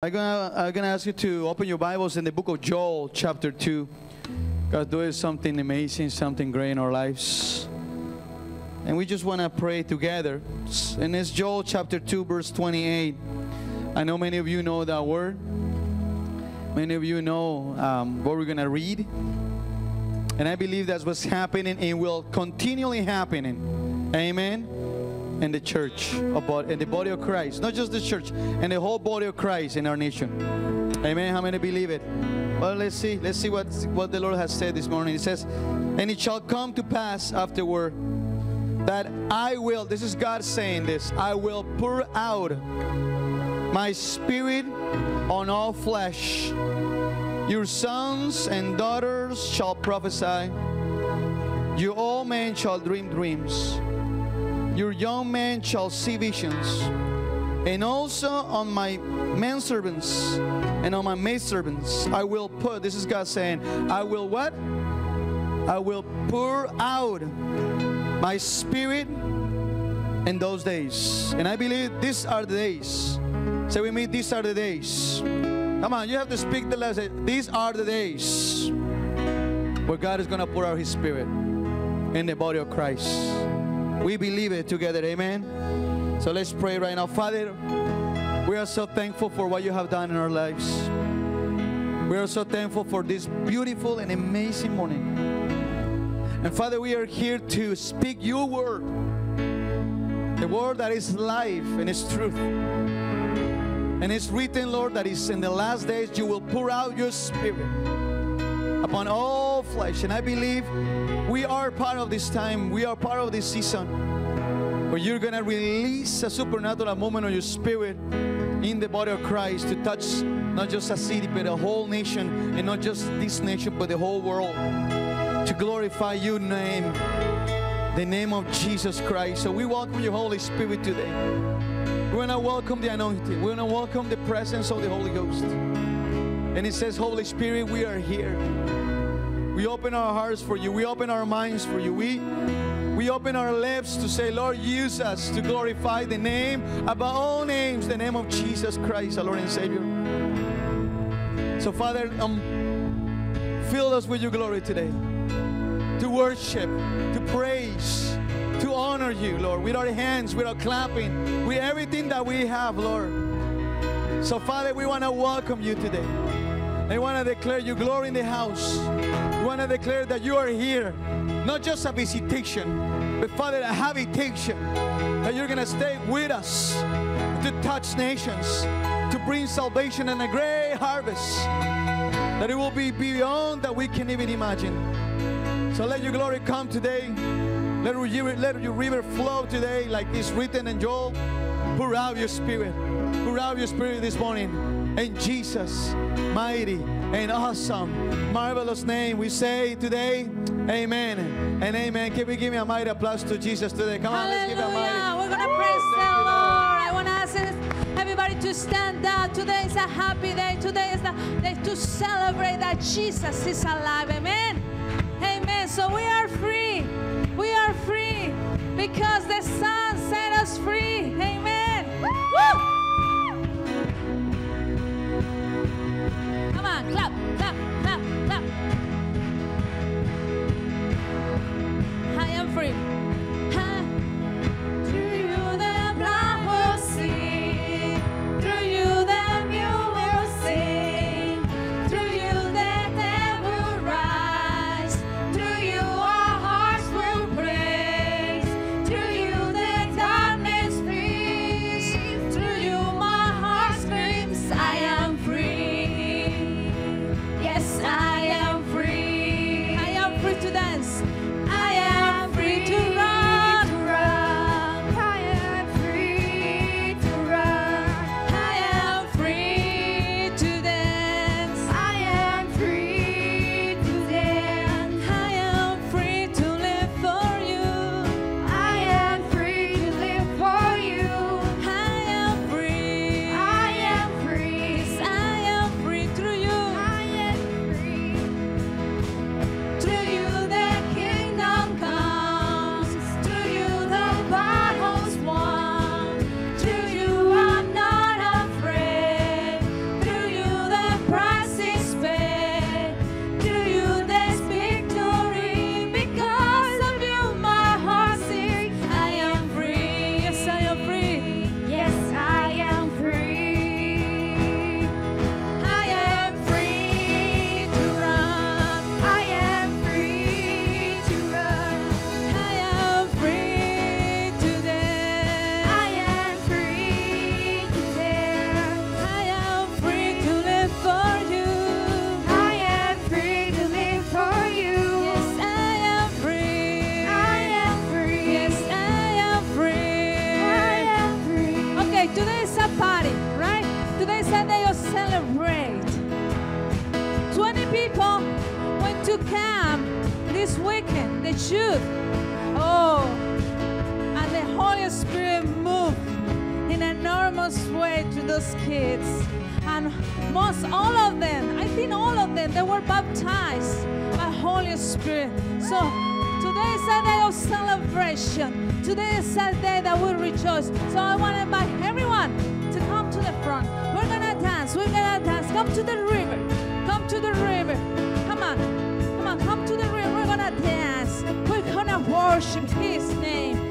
I'm gonna, I'm gonna ask you to open your Bibles in the book of Joel, chapter 2. God doing something amazing, something great in our lives. And we just want to pray together. And it's Joel chapter 2, verse 28. I know many of you know that word. Many of you know um, what we're to read. And I believe that's what's happening and will continually happening. Amen in the church, about in the body of Christ, not just the church, and the whole body of Christ in our nation. Amen. How many believe it? Well, let's see. Let's see what what the Lord has said this morning. He says, "And it shall come to pass afterward that I will." This is God saying this. I will pour out my spirit on all flesh. Your sons and daughters shall prophesy. You all men shall dream dreams. Your young men shall see visions. And also on my manservants and on my maidservants, I will put, this is God saying, I will what? I will pour out my spirit in those days. And I believe these are the days. Say we meet these are the days. Come on, you have to speak the lesson. These are the days where God is going to pour out His Spirit in the body of Christ. We believe it together, amen. So let's pray right now. Father, we are so thankful for what you have done in our lives. We are so thankful for this beautiful and amazing morning. And Father, we are here to speak your word, the word that is life and is truth. And it's written, Lord, that is in the last days you will pour out your spirit upon all flesh. And I believe we are part of this time, we are part of this season where you're going to release a supernatural moment of your spirit in the body of Christ to touch not just a city, but a whole nation, and not just this nation, but the whole world to glorify your name, the name of Jesus Christ. So we welcome your Holy Spirit today. We want to welcome the anointing. We want to welcome the presence of the Holy Ghost. And it says, Holy Spirit, we are here. We open our hearts for you. We open our minds for you. We we open our lips to say, Lord, use us to glorify the name above all names, the name of Jesus Christ, our Lord and Savior. So, Father, um, fill us with your glory today to worship, to praise, to honor you, Lord, with our hands, with our clapping, with everything that we have, Lord. So, Father, we want to welcome you today. I want to declare your glory in the house. We want to declare that you are here, not just a visitation, but Father, a habitation. That you're going to stay with us to touch nations, to bring salvation and a great harvest. That it will be beyond that we can even imagine. So let your glory come today. Let your, let your river flow today, like is written in Joel. Pour out your spirit. Pour out your spirit this morning. In Jesus' mighty and awesome, marvelous name, we say today, Amen and Amen. Can we give me a mighty applause to Jesus today? Come on, let's give a mighty. We're going to praise the Lord. I want to ask everybody to stand up. Today is a happy day. Today is the day to celebrate that Jesus is alive. Amen. Amen. So we are free. We are free because the Son set us free. Amen. Woo! Clap, clap, clap, clap. I am free. sad day that we rejoice. So I want to invite everyone to come to the front. We're going to dance. We're going to dance. Come to the river. Come to the river. Come on. Come on. Come to the river. We're going to dance. We're going to worship His name.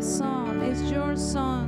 Song, it's your song.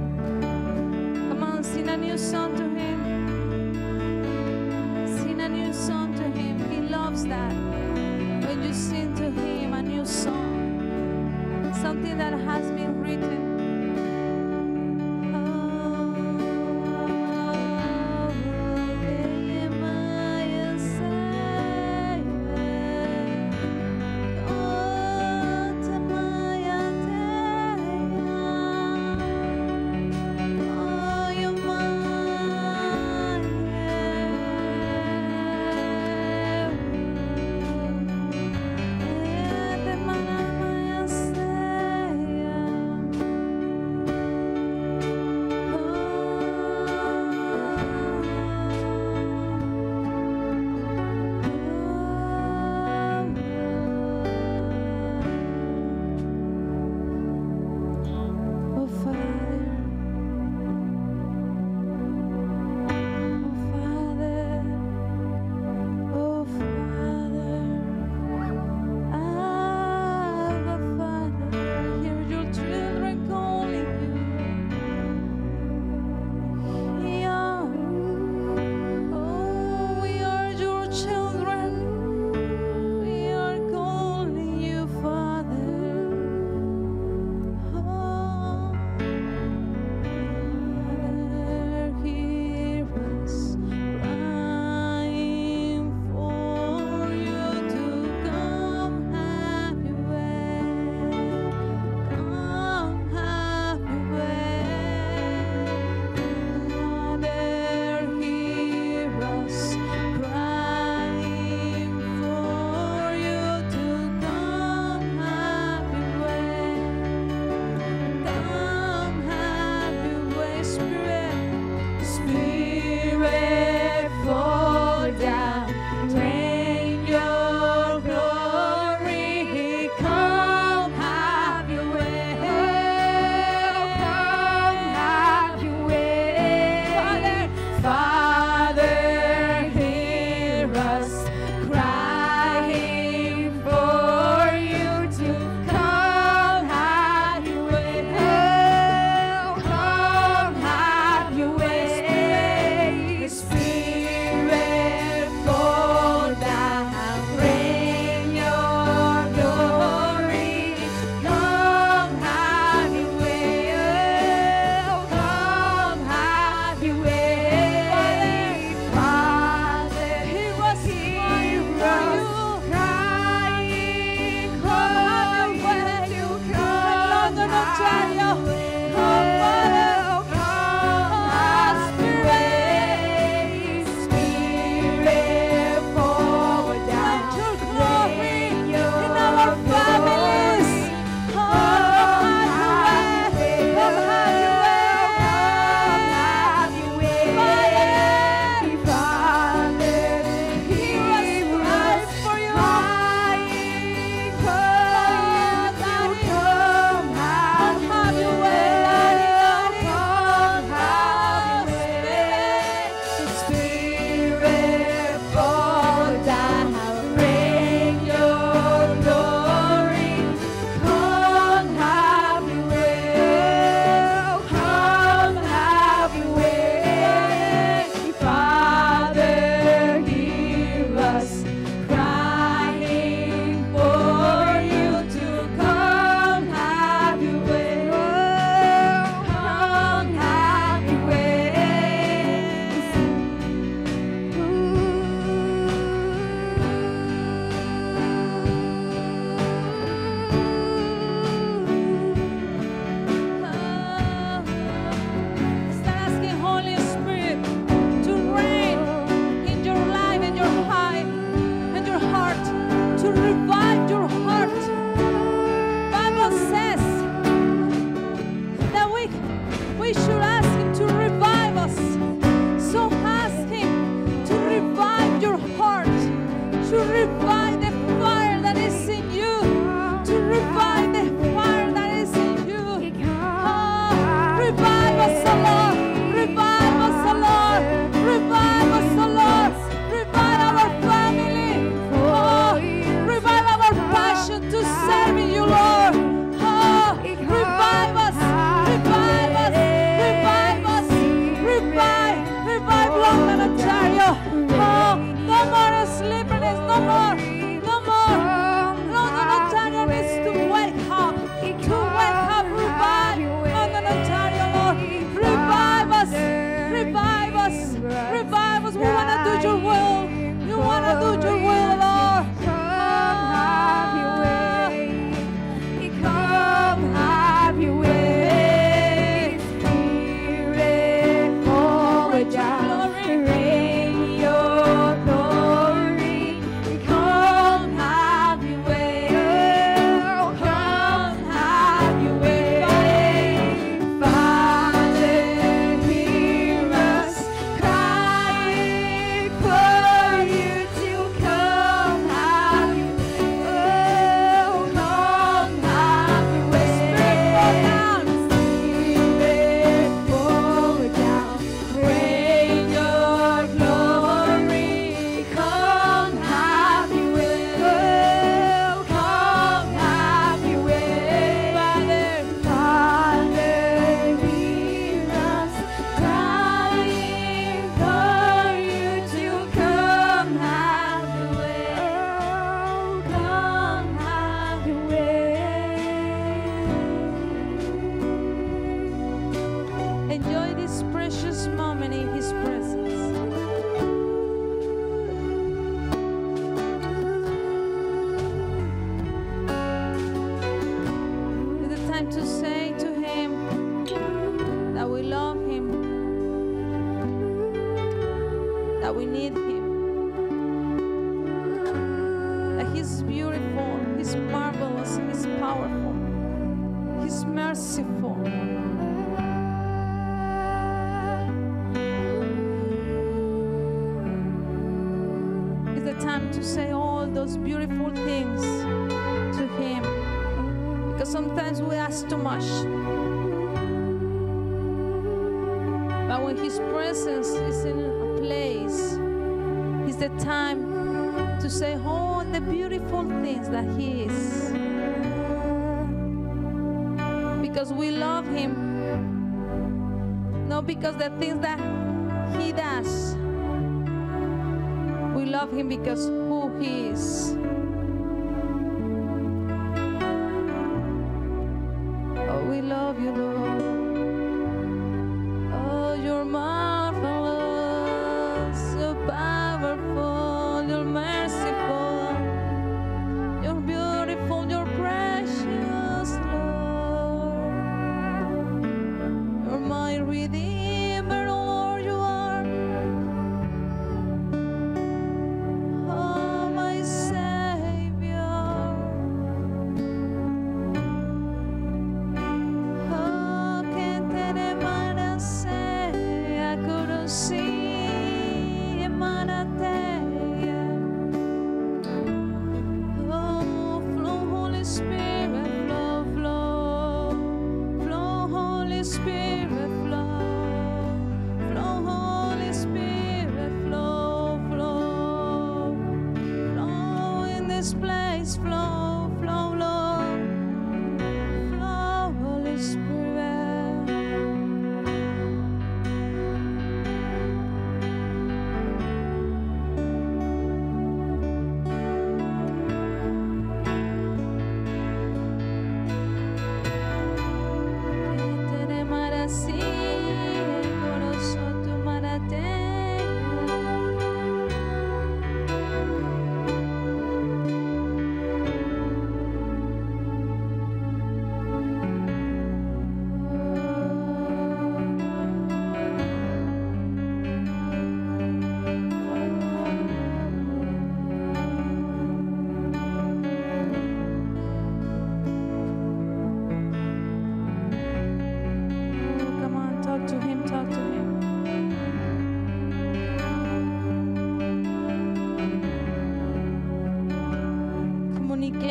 We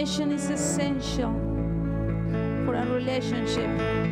Communication is essential for a relationship.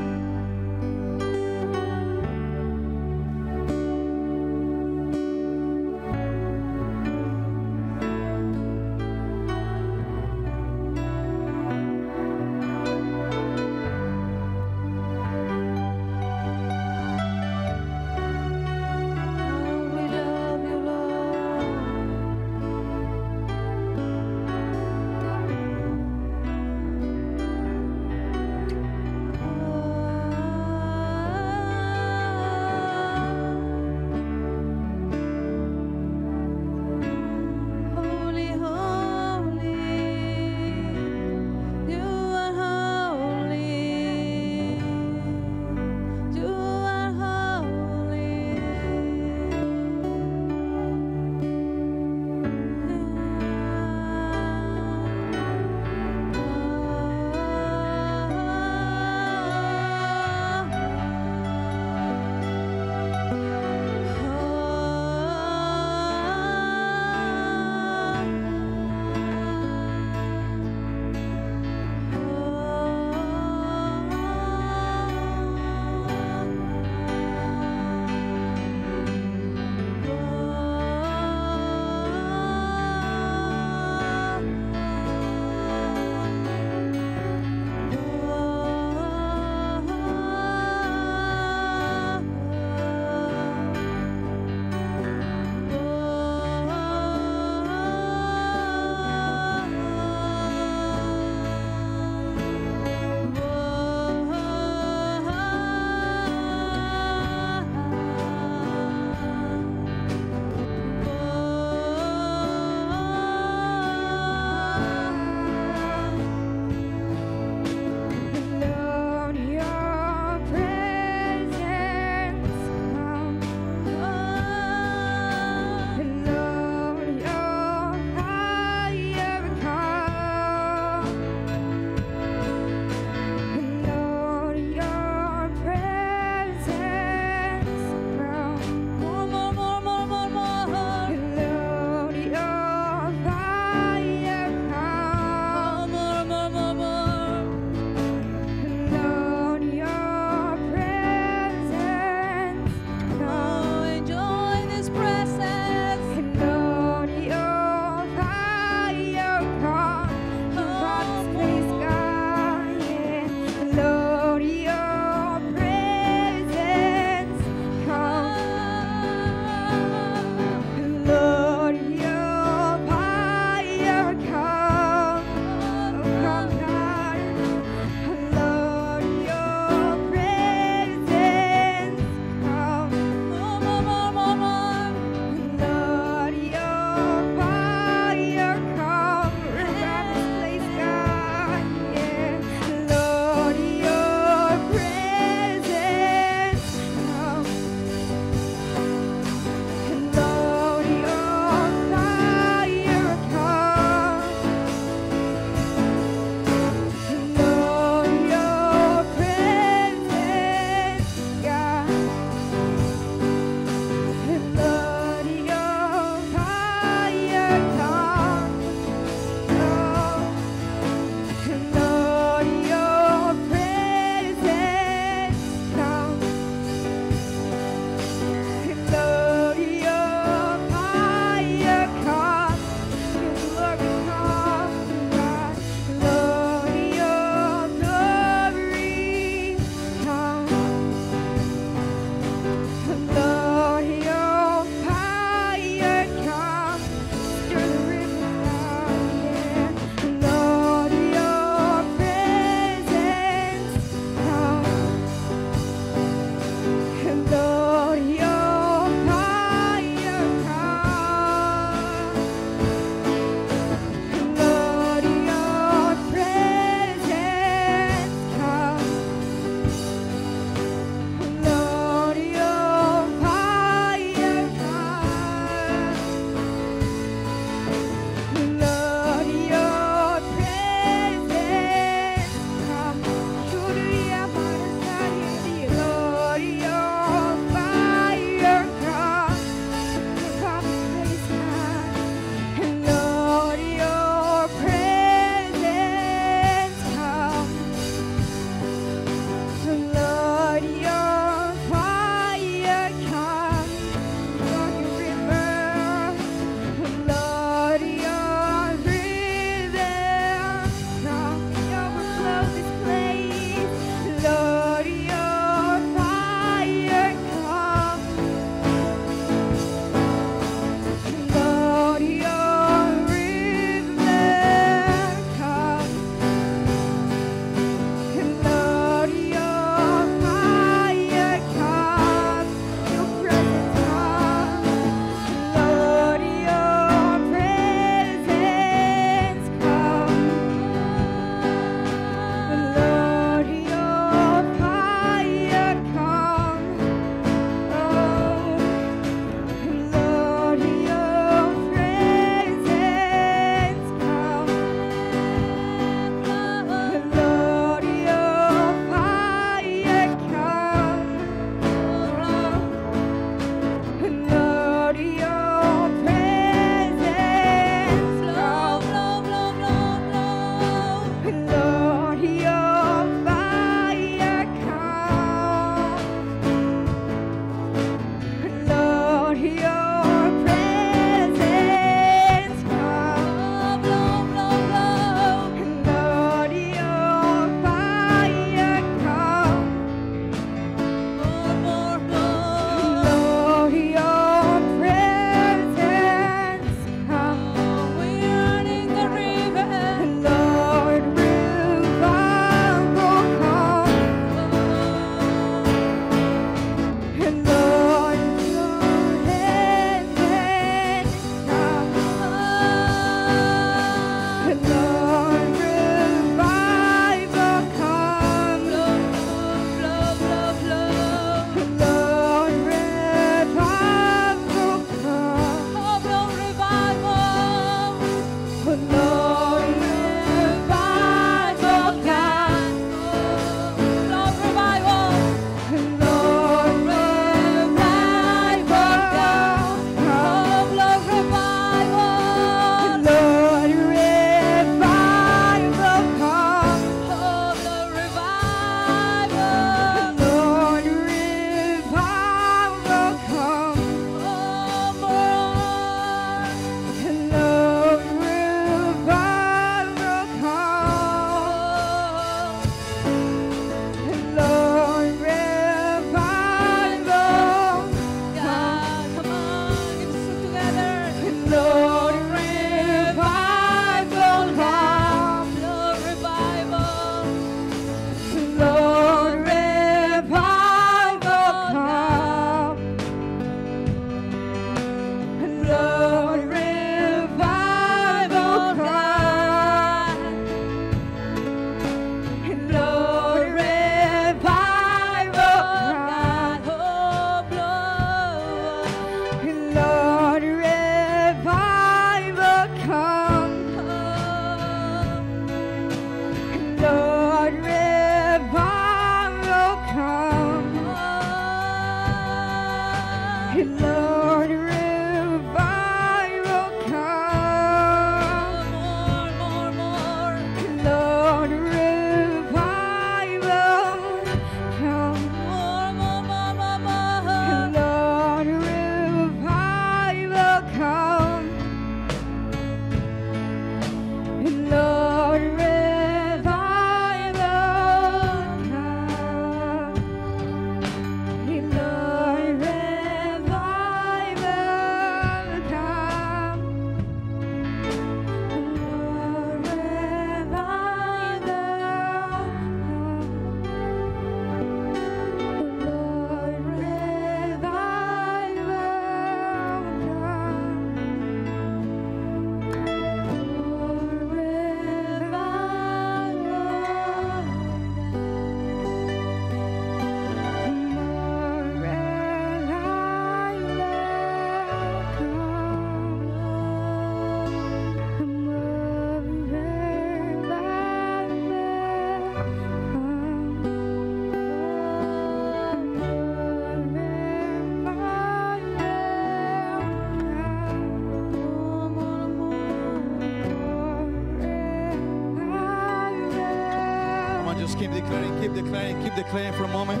Declaring, for a moment.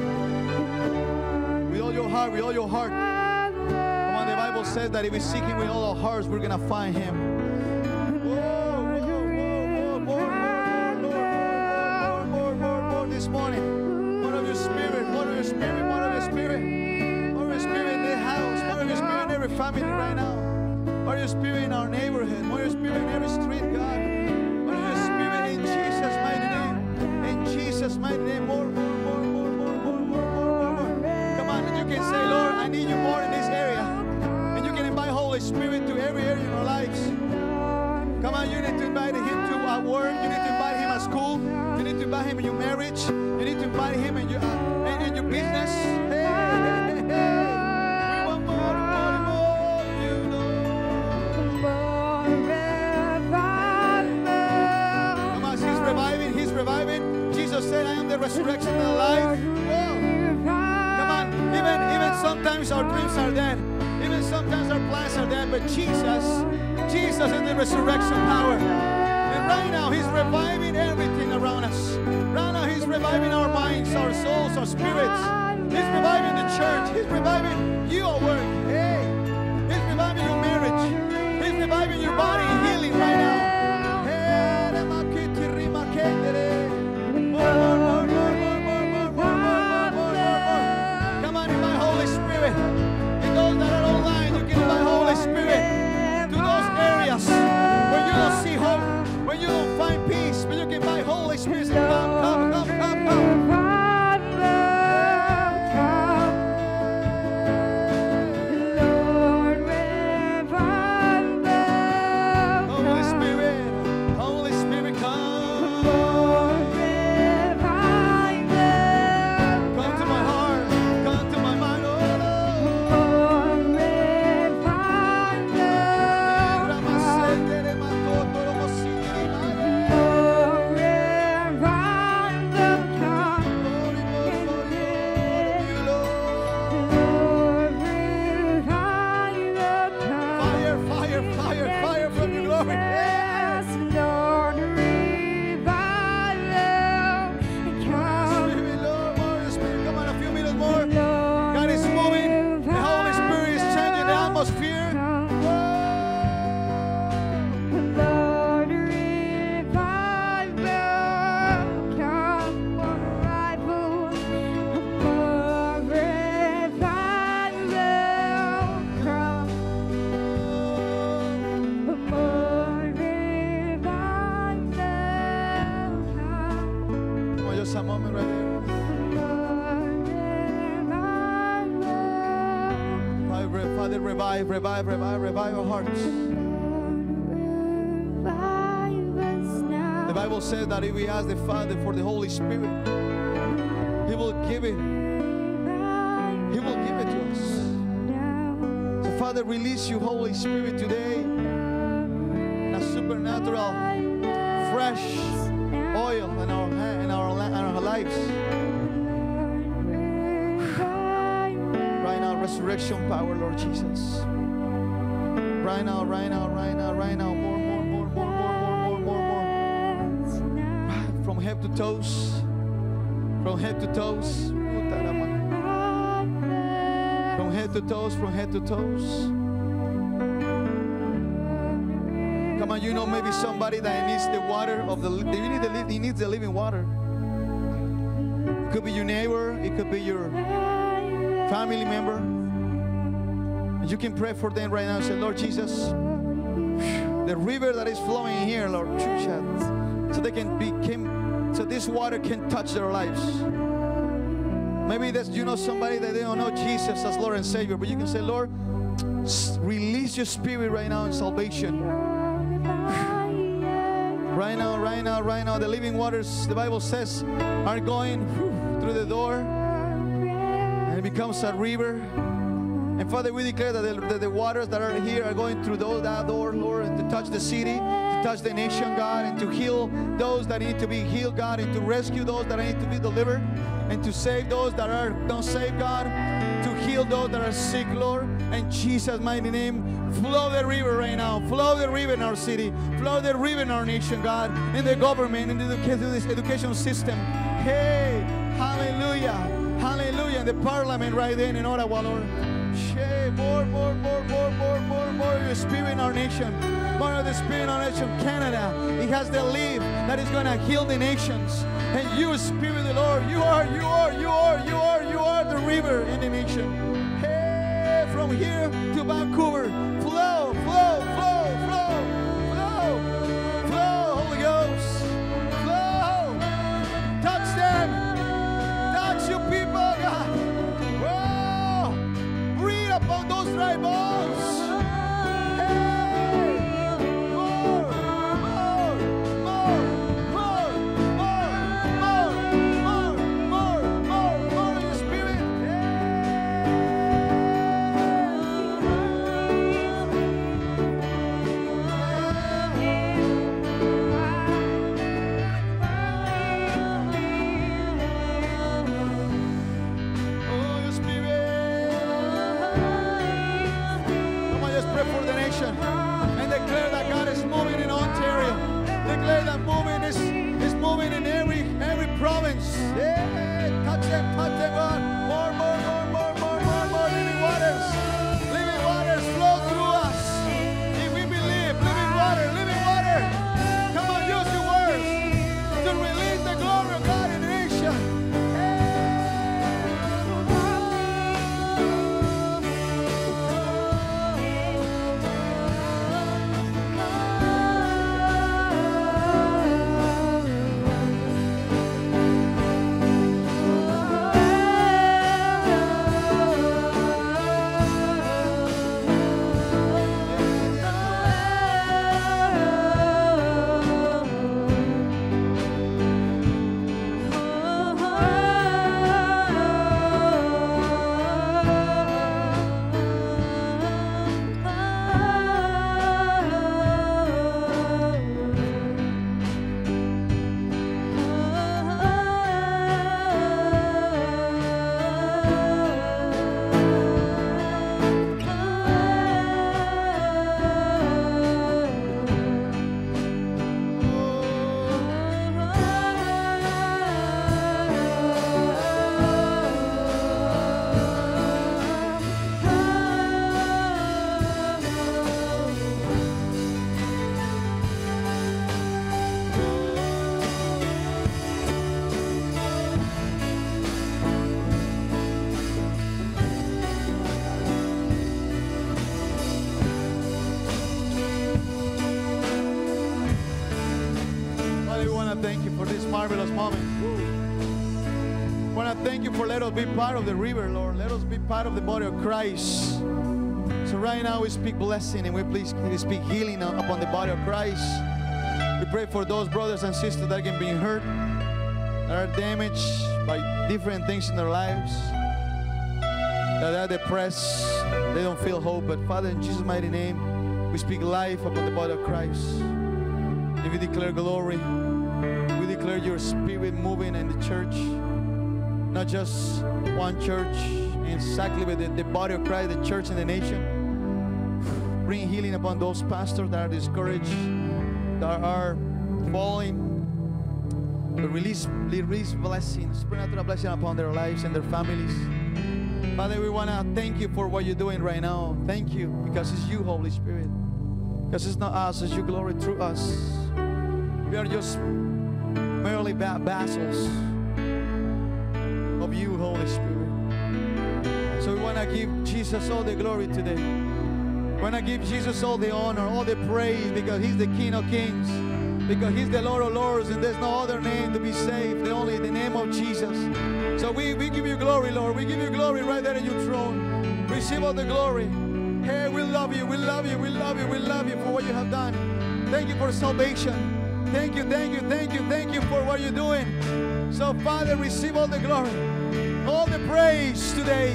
With all your heart, with all your heart. Come on, the Bible says that if we seek Him with all our hearts, we're gonna find Him. Baby. Revive, revive, revive, our hearts. The Bible says that if we ask the Father for the Holy Spirit, He will give it. He will give it to us. So, Father, release your Holy Spirit today. in A supernatural, fresh oil in our in our, in our lives. Right now, resurrection power, Lord Jesus right now, right now, right now, right now. More, more, more, more, more, more, more, more, From head to toes. From head to toes. From head to toes, from head to toes. Come on, you know maybe somebody that needs the water of the they need the he needs the living water. It could be your neighbor, it could be your family member. And you can pray for them right now say, Lord Jesus, the river that is flowing here, Lord, so they can become, so this water can touch their lives. Maybe that's you know somebody that they don't know Jesus as Lord and Savior, but you can say, Lord, release your spirit right now in salvation. Right now, right now, right now, the living waters, the Bible says, are going through the door and it becomes a river. And Father, we declare that the, that the waters that are here are going through those, that door, Lord, to touch the city, to touch the nation, God, and to heal those that need to be healed, God, and to rescue those that need to be delivered, and to save those that are not saved, God, to heal those that are sick, Lord. In Jesus' mighty name, flow the river right now. Flow the river in our city. Flow the river in our nation, God, in the government, in the educa- this education system. Hey, hallelujah. Hallelujah. In the parliament right then in Ottawa, Lord. Hey, more, more, more, more, more, more, more of your spirit in our nation. More of the spirit in our nation, Canada. It has the leaf that is going to heal the nations. And you, Spirit of the Lord, you are, you are, you are, you are, you are the river in the nation. Hey, from here to Vancouver, this moment. To thank you for let us be part of the river, Lord. Let us be part of the body of Christ. So right now we speak blessing and we please we speak healing upon the body of Christ. We pray for those brothers and sisters that are being hurt, that are damaged by different things in their lives, that are depressed, they don't feel hope. But Father, in Jesus' mighty name, we speak life upon the body of Christ. And we declare glory. Your spirit moving in the church. Not just one church, exactly, but the, the body of Christ, the church and the nation. Bring healing upon those pastors that are discouraged, that are falling. Release, release blessing, supernatural blessing upon their lives and their families. Father, we want to thank you for what you're doing right now. Thank you because it's you, Holy Spirit. Because it's not us, it's your glory through us. We are just merely va- vassals of you, Holy Spirit. So we want to give Jesus all the glory today. We want to give Jesus all the honor, all the praise because He's the King of Kings. Because He's the Lord of Lords and there's no other name to be saved, the only the name of Jesus. So we, we give you glory, Lord. We give you glory right there in your throne. Receive all the glory. Hey, we love you, we love you, we love you, we love you for what you have done. Thank you for salvation. Thank you, thank you, thank you, thank you for what you're doing. So, Father, receive all the glory, all the praise today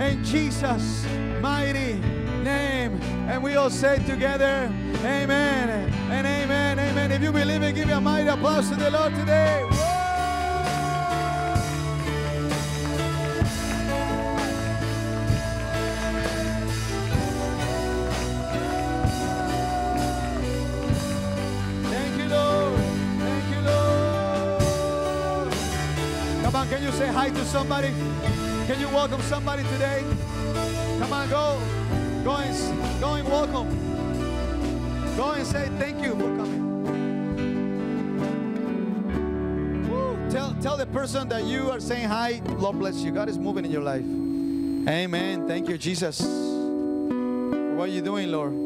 in Jesus' mighty name. And we all say together, Amen and Amen, Amen. If you believe it, give a mighty applause to the Lord today. Hi to somebody? Can you welcome somebody today? Come on, go. Go and, go and welcome. Go and say thank you for coming. Woo. Tell, tell the person that you are saying hi, Lord bless you. God is moving in your life. Amen. Thank you, Jesus. What are you doing, Lord?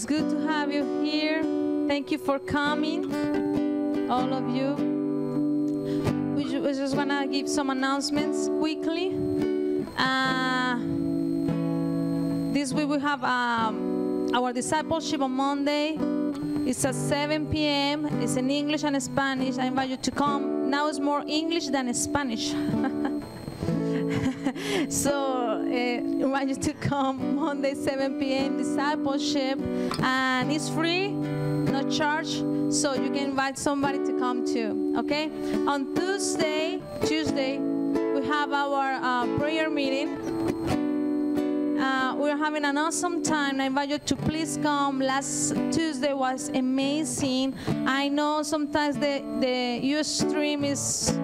It's good to have you here. Thank you for coming, all of you. We ju- we just want to give some announcements quickly. Uh, this week we have um, our discipleship on Monday. It's at 7 p.m. It's in English and Spanish. I invite you to come. Now it's more English than Spanish. so uh, I want you to come Monday 7 p.m. discipleship and it's free no charge so you can invite somebody to come too okay on Tuesday Tuesday we have our uh, prayer meeting uh, we're having an awesome time. I invite you to please come. Last Tuesday was amazing. I know sometimes the the US stream is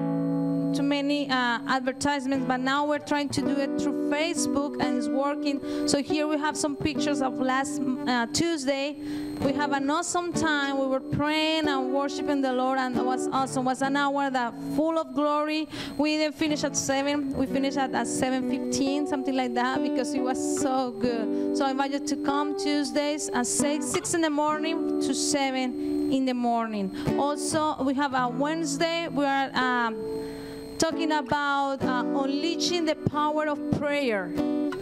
too many uh, advertisements, but now we're trying to do it through Facebook and it's working. So here we have some pictures of last uh, Tuesday. We have an awesome time. We were praying and worshiping the Lord, and it was awesome. It was an hour that full of glory. We didn't finish at seven. We finished at, at seven fifteen, something like that, because it was so good. So I invite you to come Tuesdays at six, six in the morning to seven in the morning. Also, we have a Wednesday. We are. Um, talking about uh, unleashing the power of prayer.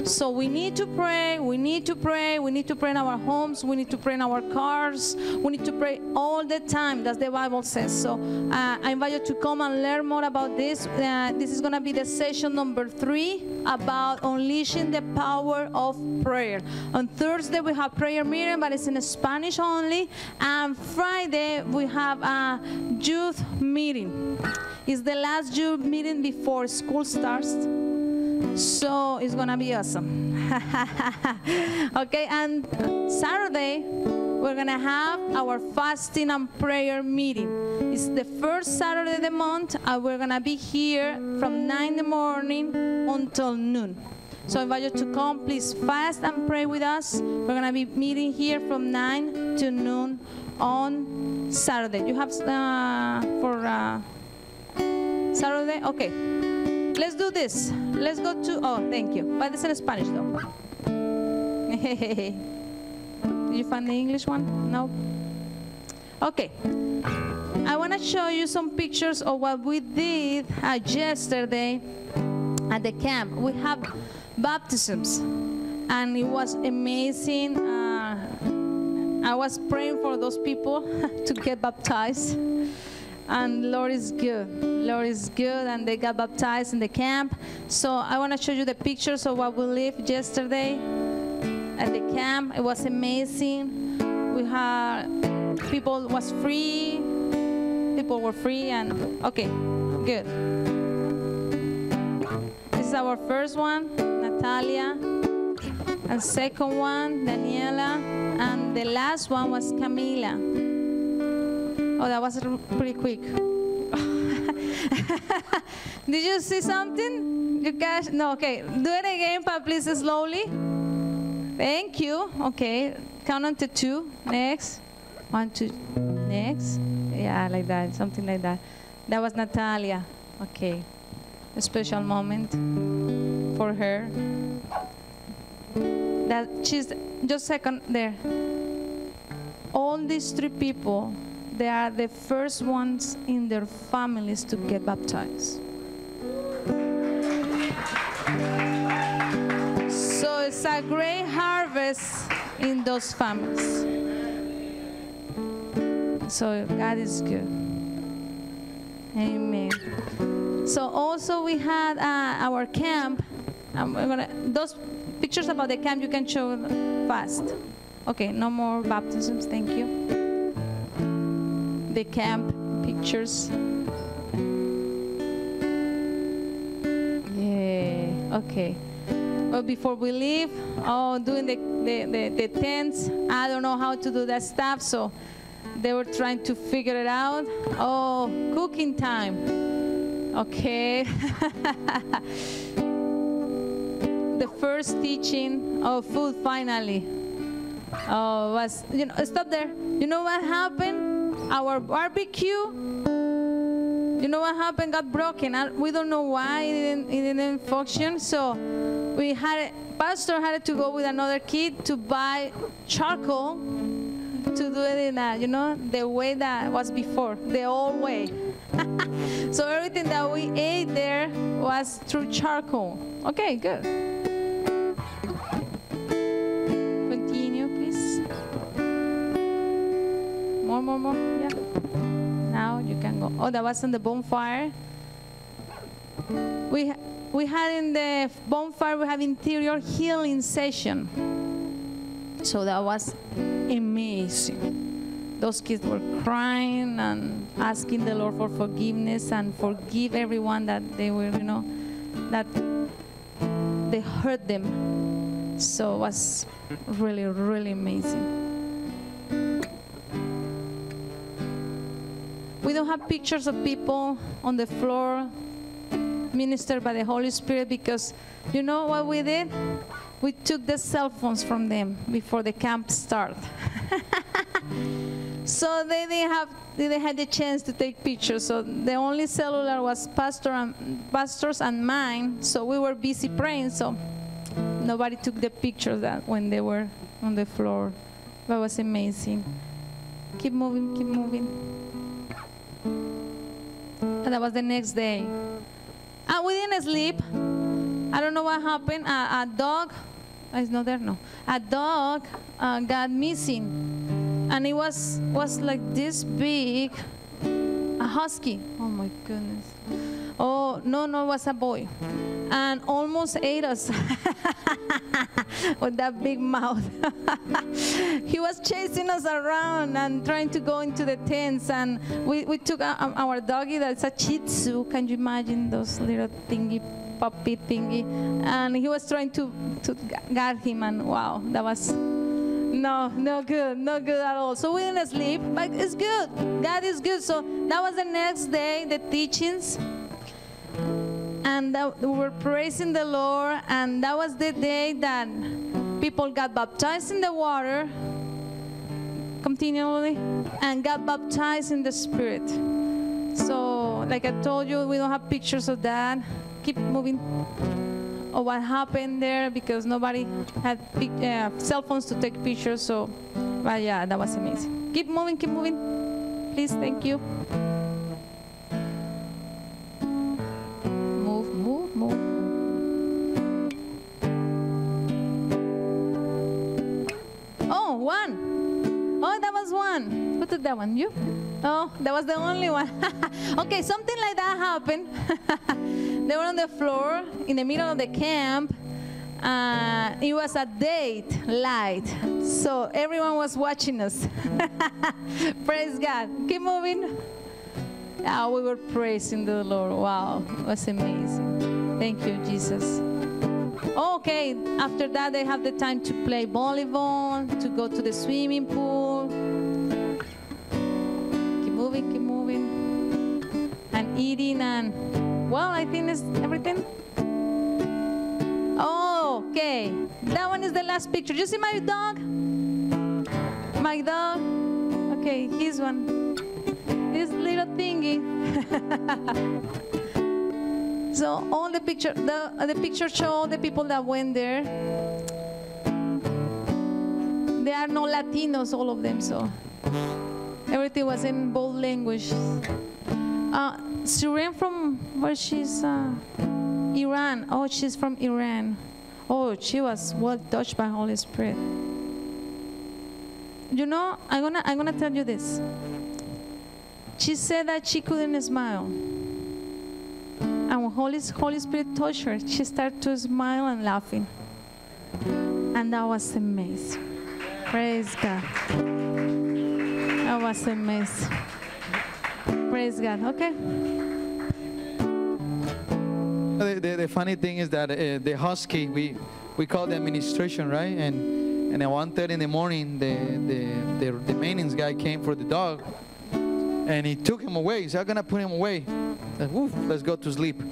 So we need to pray, we need to pray, we need to pray in our homes, we need to pray in our cars, we need to pray all the time. That's the Bible says. So uh, I invite you to come and learn more about this. Uh, this is going to be the session number three about unleashing the power of prayer. On Thursday we have prayer meeting, but it's in Spanish only. And Friday we have a youth meeting. It's the last youth meeting before school starts. So it's gonna be awesome. okay, and Saturday we're gonna have our fasting and prayer meeting. It's the first Saturday of the month, and we're gonna be here from 9 in the morning until noon. So I invite you to come, please fast and pray with us. We're gonna be meeting here from 9 to noon on Saturday. You have uh, for uh, Saturday? Okay. Let's do this. Let's go to, oh, thank you. But it's in Spanish though. Hey. Did you find the English one? No? Okay. I want to show you some pictures of what we did uh, yesterday at the camp. We have baptisms, and it was amazing. Uh, I was praying for those people to get baptized. And Lord is good. Lord is good, and they got baptized in the camp. So I want to show you the pictures of what we lived yesterday at the camp. It was amazing. We had people was free. People were free, and okay, good. This is our first one, Natalia, and second one, Daniela, and the last one was Camila. Oh, that was pretty quick. Did you see something? You guys? No, okay. Do it again, but please slowly. Thank you. Okay. Count on to two. Next. One, two. Next. Yeah, like that. Something like that. That was Natalia. Okay. A special moment for her. That she's just second there. All these three people, they are the first ones in their families to get baptized. So it's a great harvest in those families. So God is good. Amen. So also we had uh, our camp. I'm gonna those pictures about the camp you can show fast. Okay, no more baptisms. Thank you. The camp pictures. Yeah. Okay. Well, before we leave, oh, doing the, the, the, the tents, I don't know how to do that stuff, so they were trying to figure it out. Oh, cooking time. Okay. the first teaching of food finally. Oh, was you know stop there. You know what happened? Our barbecue. You know what happened? Got broken. We don't know why it didn't, it didn't function. So we had pastor had to go with another kid to buy charcoal to do it in a, you know the way that was before, the old way. so everything that we ate there was through charcoal. Okay, good. More, more, more. Yeah. Now you can go. Oh, that was on the bonfire. We we had in the bonfire we have interior healing session. So that was amazing. Those kids were crying and asking the Lord for forgiveness and forgive everyone that they were, you know, that they hurt them. So it was really, really amazing. We don't have pictures of people on the floor ministered by the Holy Spirit because you know what we did? We took the cell phones from them before the camp started. so they didn't have they didn't have the chance to take pictures. So the only cellular was pastor and pastors and mine. So we were busy praying. So nobody took the pictures that when they were on the floor. That was amazing. Keep moving, keep moving. And that was the next day. And we didn't sleep. I don't know what happened. A, a dog, oh, it's not there, no. A dog uh, got missing, and it was was like this big, a husky. Oh my goodness. Oh no, no, it was a boy, and almost ate us with that big mouth. he was chasing us around and trying to go into the tents, and we, we took our, um, our doggy that's a Shih Tzu. Can you imagine those little thingy puppy thingy? And he was trying to to guard him, and wow, that was no, no good, no good at all. So we didn't sleep, but it's good. God is good. So that was the next day, the teachings. And that we were praising the Lord, and that was the day that people got baptized in the water continually and got baptized in the Spirit. So, like I told you, we don't have pictures of that. Keep moving of what happened there because nobody had uh, cell phones to take pictures. So, but yeah, that was amazing. Keep moving, keep moving. Please, thank you. Move. Oh, one. Oh, that was one. Who took that one? You? Oh, that was the only one. okay, something like that happened. they were on the floor in the middle of the camp. Uh, it was a date light, so everyone was watching us. Praise God. Keep moving. Ah, we were praising the Lord. Wow, it was amazing. Thank you, Jesus. Okay, after that, they have the time to play volleyball, to go to the swimming pool. Keep moving, keep moving. And eating, and well, I think it's everything. Okay. That one is the last picture. You see my dog? My dog. Okay, here's one. This little thingy. So all the picture, the, uh, the picture show the people that went there. They are no Latinos, all of them. So everything was in both language. Uh, Syrian from where she's uh, Iran. Oh, she's from Iran. Oh, she was well touched by Holy Spirit. You know, I'm gonna I'm gonna tell you this. She said that she couldn't smile. Holy, Holy Spirit touched her, she started to smile and laughing. And that was amazing. Praise God. That was amazing. Praise God. Okay. The, the, the funny thing is that uh, the husky, we, we call the administration, right? And, and at 1.30 in the morning, the, the, the, the maintenance guy came for the dog. And he took him away. He said, I'm going to put him away. I said, Woof, let's go to sleep.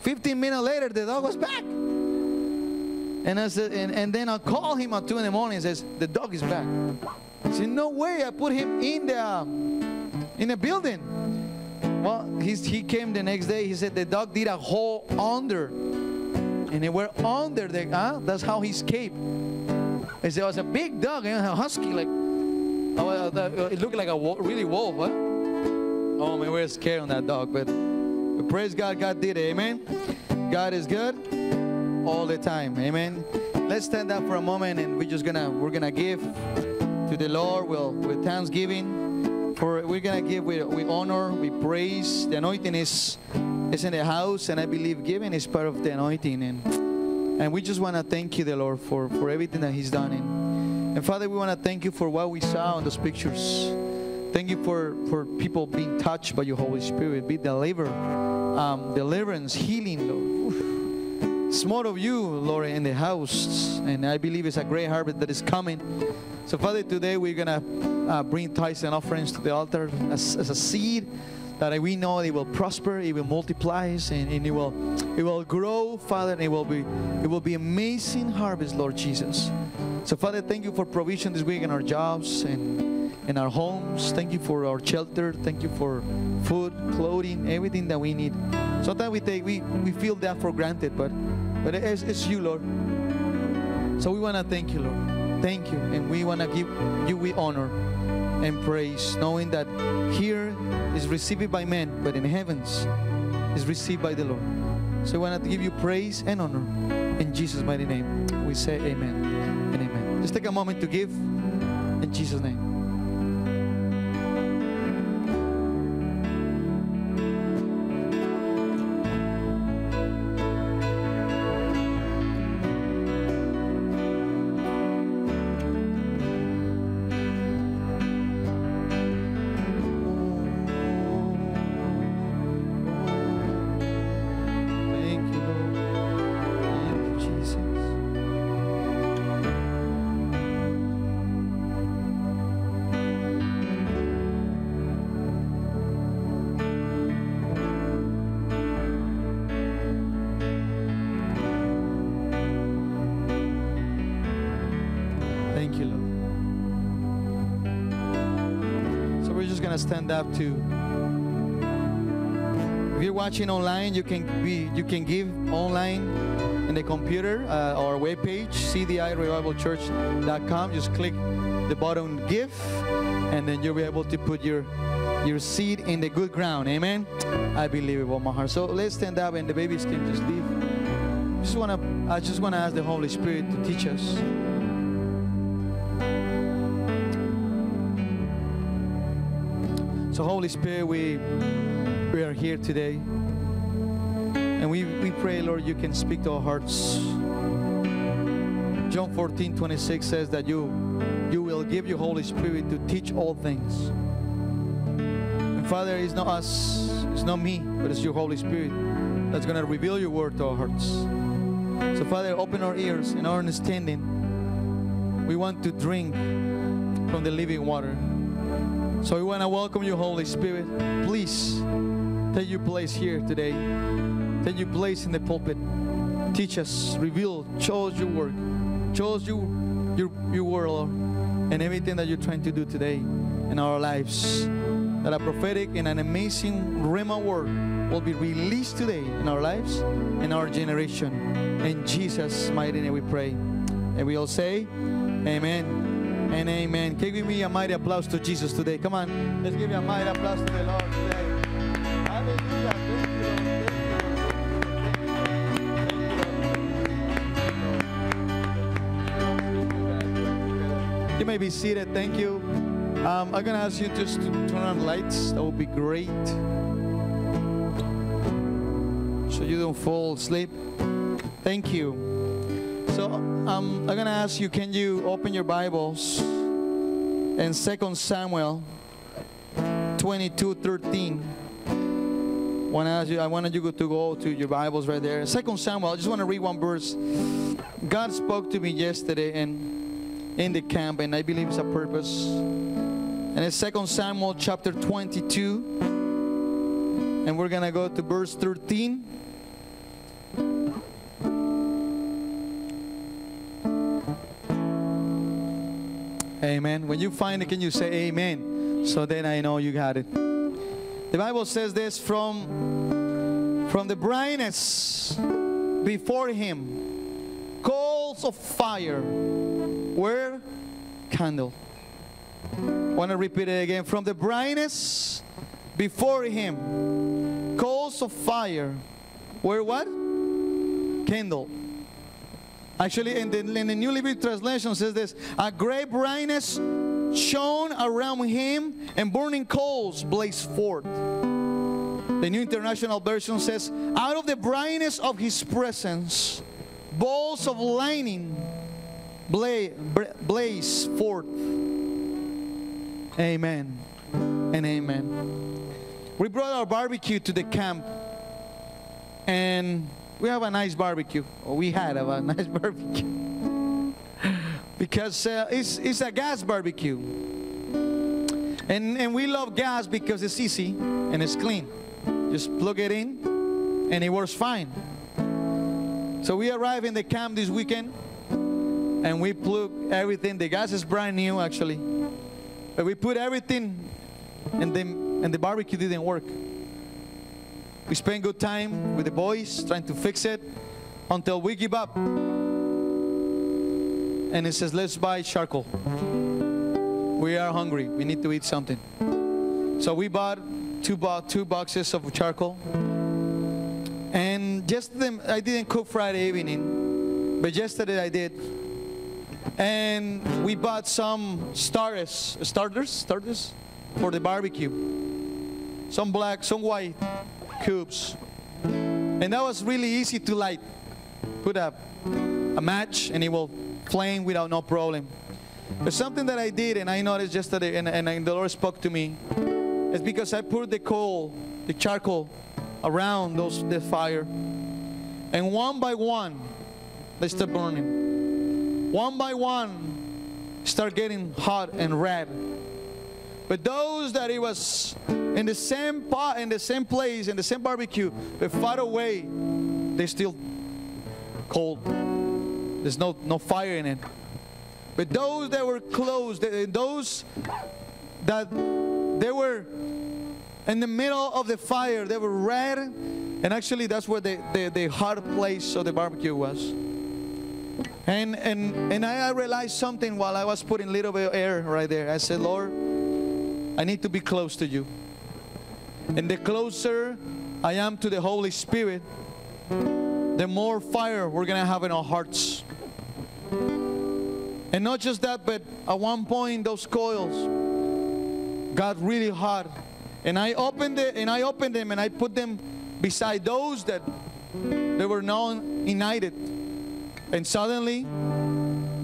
15 minutes later, the dog was back. And, I said, and, and then I call him at 2 in the morning and says, the dog is back. I said, no way. I put him in the, in the building. Well, he's, he came the next day. He said the dog did a hole under, and they were under the. Huh? That's how he escaped. He said it was a big dog, you know, a husky, like. Oh, uh, the- it looked like a really wolf. Huh? Oh man, we're scared on that dog, but, praise God, God did it. Amen. God is good all the time. Amen. Let's stand up for a moment, and we're just gonna we're gonna give to the Lord. Well, with thanksgiving for we're gonna give we, we honor we praise the anointing is is in the house and i believe giving is part of the anointing and and we just want to thank you the lord for for everything that he's done and, and father we want to thank you for what we saw on those pictures thank you for for people being touched by your holy spirit be delivered um, deliverance healing lord. It's more of you lord in the house and i believe it's a great harvest that is coming. So, Father, today we're going to uh, bring tithes and offerings to the altar as, as a seed that we know it will prosper, it will multiply, and, and it will it will grow, Father, and it will be it will be amazing harvest, Lord Jesus. So, Father, thank you for provision this week in our jobs and in our homes. Thank you for our shelter. Thank you for food, clothing, everything that we need. Sometimes we take we, we feel that for granted, but but it's, it's you, Lord. So we want to thank you, Lord. Thank you. And we want to give you we honor and praise, knowing that here is received by men, but in heavens is received by the Lord. So we want to give you praise and honor. In Jesus' mighty name, we say amen and amen. Just take a moment to give in Jesus' name. Gonna stand up too. if you're watching online, you can be you can give online in the computer uh, our webpage cdirevivalchurch.com. Just click the button give, and then you'll be able to put your your seed in the good ground. Amen. I believe it with my heart. So let's stand up, and the babies can just leave. Just wanna I just wanna ask the Holy Spirit to teach us. So Holy Spirit, we we are here today. And we, we pray, Lord, you can speak to our hearts. John 14, 26 says that you you will give your Holy Spirit to teach all things. And Father, it's not us, it's not me, but it's your Holy Spirit that's going to reveal your word to our hearts. So, Father, open our ears and our understanding. We want to drink from the living water. So, we want to welcome you, Holy Spirit. Please take your place here today. Take your place in the pulpit. Teach us, reveal, show us your work, show us your, your, your word, Lord, and everything that you're trying to do today in our lives. That a prophetic and an amazing Rhema word will be released today in our lives, in our generation. In Jesus' mighty name we pray. And we all say, Amen and amen. Can you give me a mighty applause to Jesus today? Come on, let's give you a mighty applause to the Lord today. Hallelujah. You, You may be seated. Thank you. Um, I'm going to ask you just to turn on lights. That would be great. so you don't fall asleep. Thank you. So um, I'm going to ask you, can you open your Bibles in 2 Samuel 22, 13. Want to ask you, I wanted you to go to your Bibles right there. 2 Samuel, I just want to read one verse. God spoke to me yesterday and in the camp, and I believe it's a purpose. And it's 2 Samuel chapter 22. And we're going to go to verse 13. Amen. When you find it, can you say amen? So then I know you got it. The Bible says this from from the brightness before him, coals of fire were candle. Want to repeat it again. From the brightness before him, coals of fire were what? Kindle. Actually, in the, in the New Living Translation says this A great brightness shone around him, and burning coals blazed forth. The New International Version says, Out of the brightness of his presence, balls of lightning bla- bla- blaze forth. Amen and amen. We brought our barbecue to the camp, and we have a nice barbecue. Or we had a nice barbecue. because uh, it's, it's a gas barbecue. And, and we love gas because it's easy and it's clean. Just plug it in and it works fine. So we arrived in the camp this weekend and we plug everything. The gas is brand new actually. But we put everything and the, and the barbecue didn't work. We spend good time with the boys trying to fix it until we give up. And it says, let's buy charcoal. We are hungry. We need to eat something. So we bought two, bo- two boxes of charcoal. And yesterday, I didn't cook Friday evening, but yesterday I did. And we bought some starters, starters, starters for the barbecue. Some black, some white cubes. And that was really easy to light. Put a, a match and it will flame without no problem. But something that I did and I noticed yesterday and, and the Lord spoke to me is because I put the coal, the charcoal around those the fire. And one by one, they start burning. One by one, start getting hot and red. But those that it was in the same pot, in the same place, in the same barbecue, but far away, they still cold. There's no no fire in it. But those that were close, those that they were in the middle of the fire, they were red, and actually that's where the, the, the hard place of the barbecue was. And and and I realized something while I was putting a little bit of air right there. I said, Lord, I need to be close to you. And the closer I am to the Holy Spirit, the more fire we're going to have in our hearts. And not just that, but at one point those coils got really hot. And I opened it and I opened them and I put them beside those that they were not ignited. And suddenly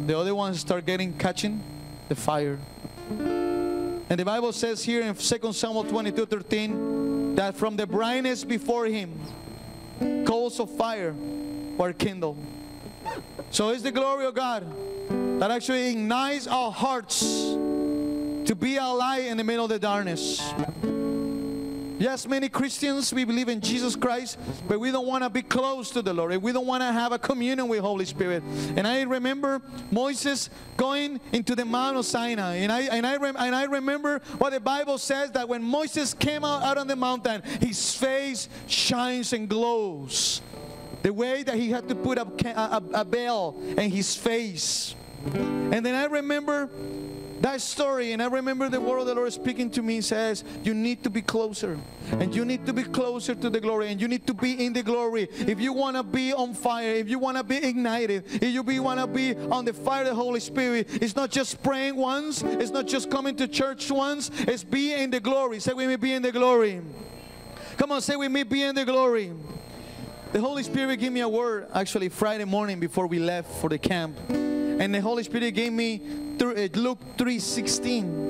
the other ones start getting catching the fire. And the Bible says here in 2 Samuel 22 13 that from the brightness before him, coals of fire were kindled. So it's the glory of God that actually ignites our hearts to be a light in the middle of the darkness. Yes, many Christians, we believe in Jesus Christ, but we don't want to be close to the Lord. We don't want to have a communion with Holy Spirit. And I remember Moses going into the Mount of Sinai. And I, and I, and I remember what the Bible says that when Moses came out, out on the mountain, his face shines and glows. The way that he had to put a, a, a veil in his face. And then I remember that story, and I remember the word of the Lord speaking to me says, You need to be closer, and you need to be closer to the glory, and you need to be in the glory. If you want to be on fire, if you want to be ignited, if you want to be on the fire of the Holy Spirit, it's not just praying once, it's not just coming to church once, it's be in the glory. Say, We may be in the glory. Come on, say, We may be in the glory. The Holy Spirit gave me a word actually Friday morning before we left for the camp. And the Holy Spirit gave me through uh, Luke 3:16.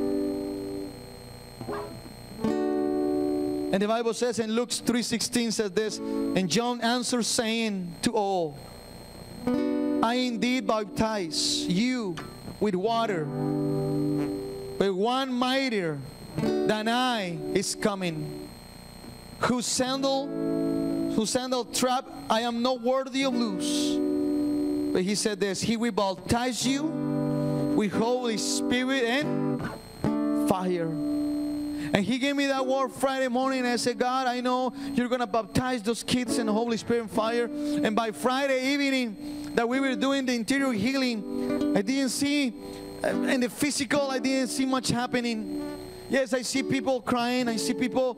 And the Bible says in Luke 3:16 says this, and John answered saying to all, I indeed baptize you with water, but one mightier than I is coming, whose sandal, whose sandal trap I am not worthy of loose. But he said this, he will baptize you with Holy Spirit and fire. And he gave me that word Friday morning. And I said, God, I know you're going to baptize those kids in the Holy Spirit and fire. And by Friday evening, that we were doing the interior healing, I didn't see, uh, in the physical, I didn't see much happening. Yes, I see people crying. I see people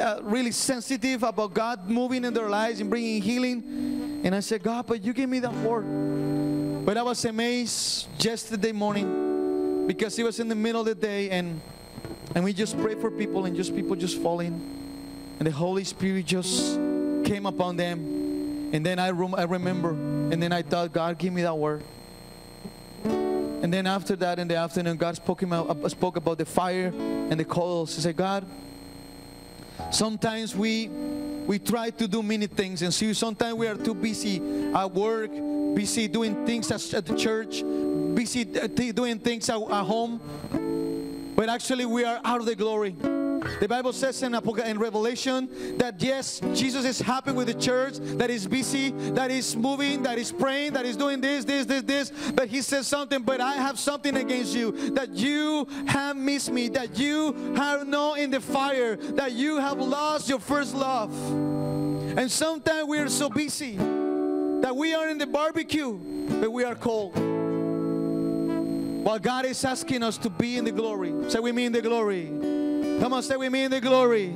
uh, really sensitive about God moving in their lives and bringing healing. And I said, God, but you gave me that word. But I was amazed yesterday morning because it was in the middle of the day and and we just prayed for people and just people just falling. And the Holy Spirit just came upon them. And then I, rem- I remember. And then I thought, God, give me that word. And then after that, in the afternoon, God spoke, him out, uh, spoke about the fire and the coals. He said, God, sometimes we we try to do many things and see sometimes we are too busy at work busy doing things at the church busy uh, doing things at home. But actually we are out of the glory the bible says in, in revelation that yes jesus is happy with the church that is busy that is moving that is praying that is doing this this this this but he says something but i have something against you that you have missed me that you have no in the fire that you have lost your first love and sometimes we are so busy that we are in the barbecue but we are cold while God is asking us to be in the glory. Say we mean the glory. Come on, say me in the glory.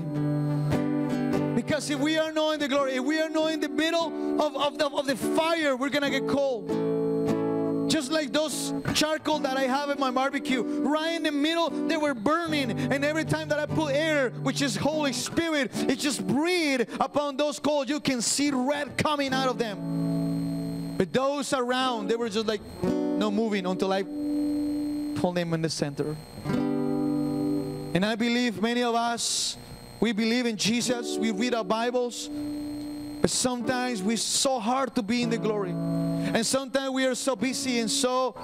Because if we are not in the glory, if we are not in the middle of, of, the, of the fire, we're gonna get cold. Just like those charcoal that I have in my barbecue, right in the middle, they were burning. And every time that I put air, which is Holy Spirit, it just breathed upon those coals. You can see red coming out of them. But those around, they were just like no moving until I pulled them in the center. And I believe many of us, we believe in Jesus, we read our Bibles, but sometimes we're so hard to be in the glory. And sometimes we are so busy and so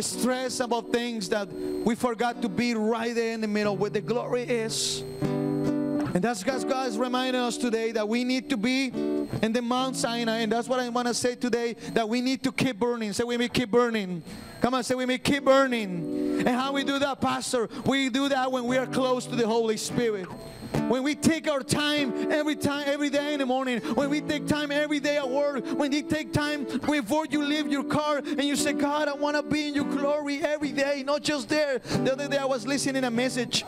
stressed about things that we forgot to be right there in the middle where the glory is. And that's God God is reminding us today that we need to be in the Mount Sinai. And that's what I want to say today that we need to keep burning. Say, we may keep burning. Come on, say, we may keep burning. And how we do that, Pastor? We do that when we are close to the Holy Spirit. When we take our time every time, every day in the morning, when we take time every day at work, when you take time before you leave your car and you say, God, I want to be in your glory every day, not just there. The other day I was listening a message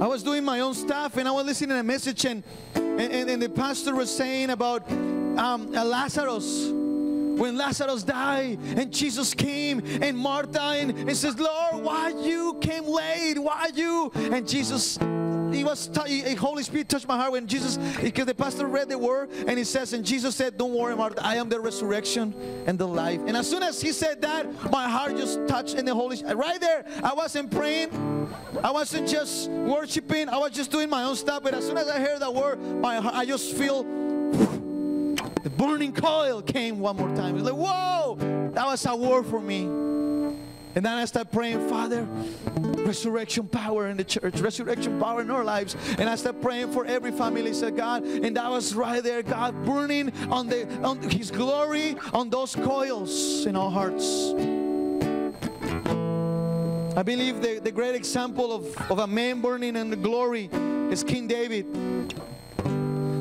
I was doing my own stuff and I was listening to a message and, and, and the pastor was saying about um, Lazarus. When Lazarus died and Jesus came and Martha and, and says, Lord, why you came late? Why you? And Jesus, he mm. was, t- he- Holy Spirit touched my heart when Jesus, because the pastor read the word and he says, and Jesus said, don't worry, Martha, I am the resurrection and the life. And as soon as he said that, my heart just touched in the Holy Right there, I wasn't praying. I wasn't just worshiping. I was just doing my own stuff. But as soon as I heard that word, my heart, I just feel the burning coil came one more time. It's like, whoa, that was a word for me. And then I started praying, Father, resurrection power in the church, resurrection power in our lives. And I started praying for every family, said God. And that was right there, God burning on the on His glory on those coils in our hearts. I believe the, the great example of, of a man burning in the glory is King David.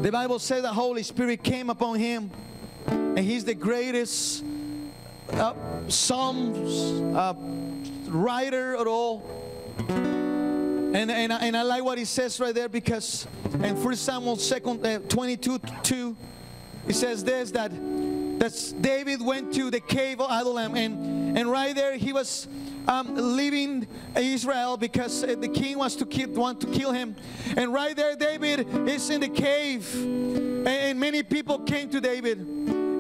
The Bible says the Holy Spirit came upon him, and he's the greatest uh, Psalms uh, writer at all. And, and, I- and I like what he says right there because in 1 Samuel 2, uh, 22 2, he says this that that's David went to the cave of Adullam and, and right there he was um, leaving Israel because uh, the king wants to kill, want to kill him. And right there, David is in the cave, and, and many people came to David.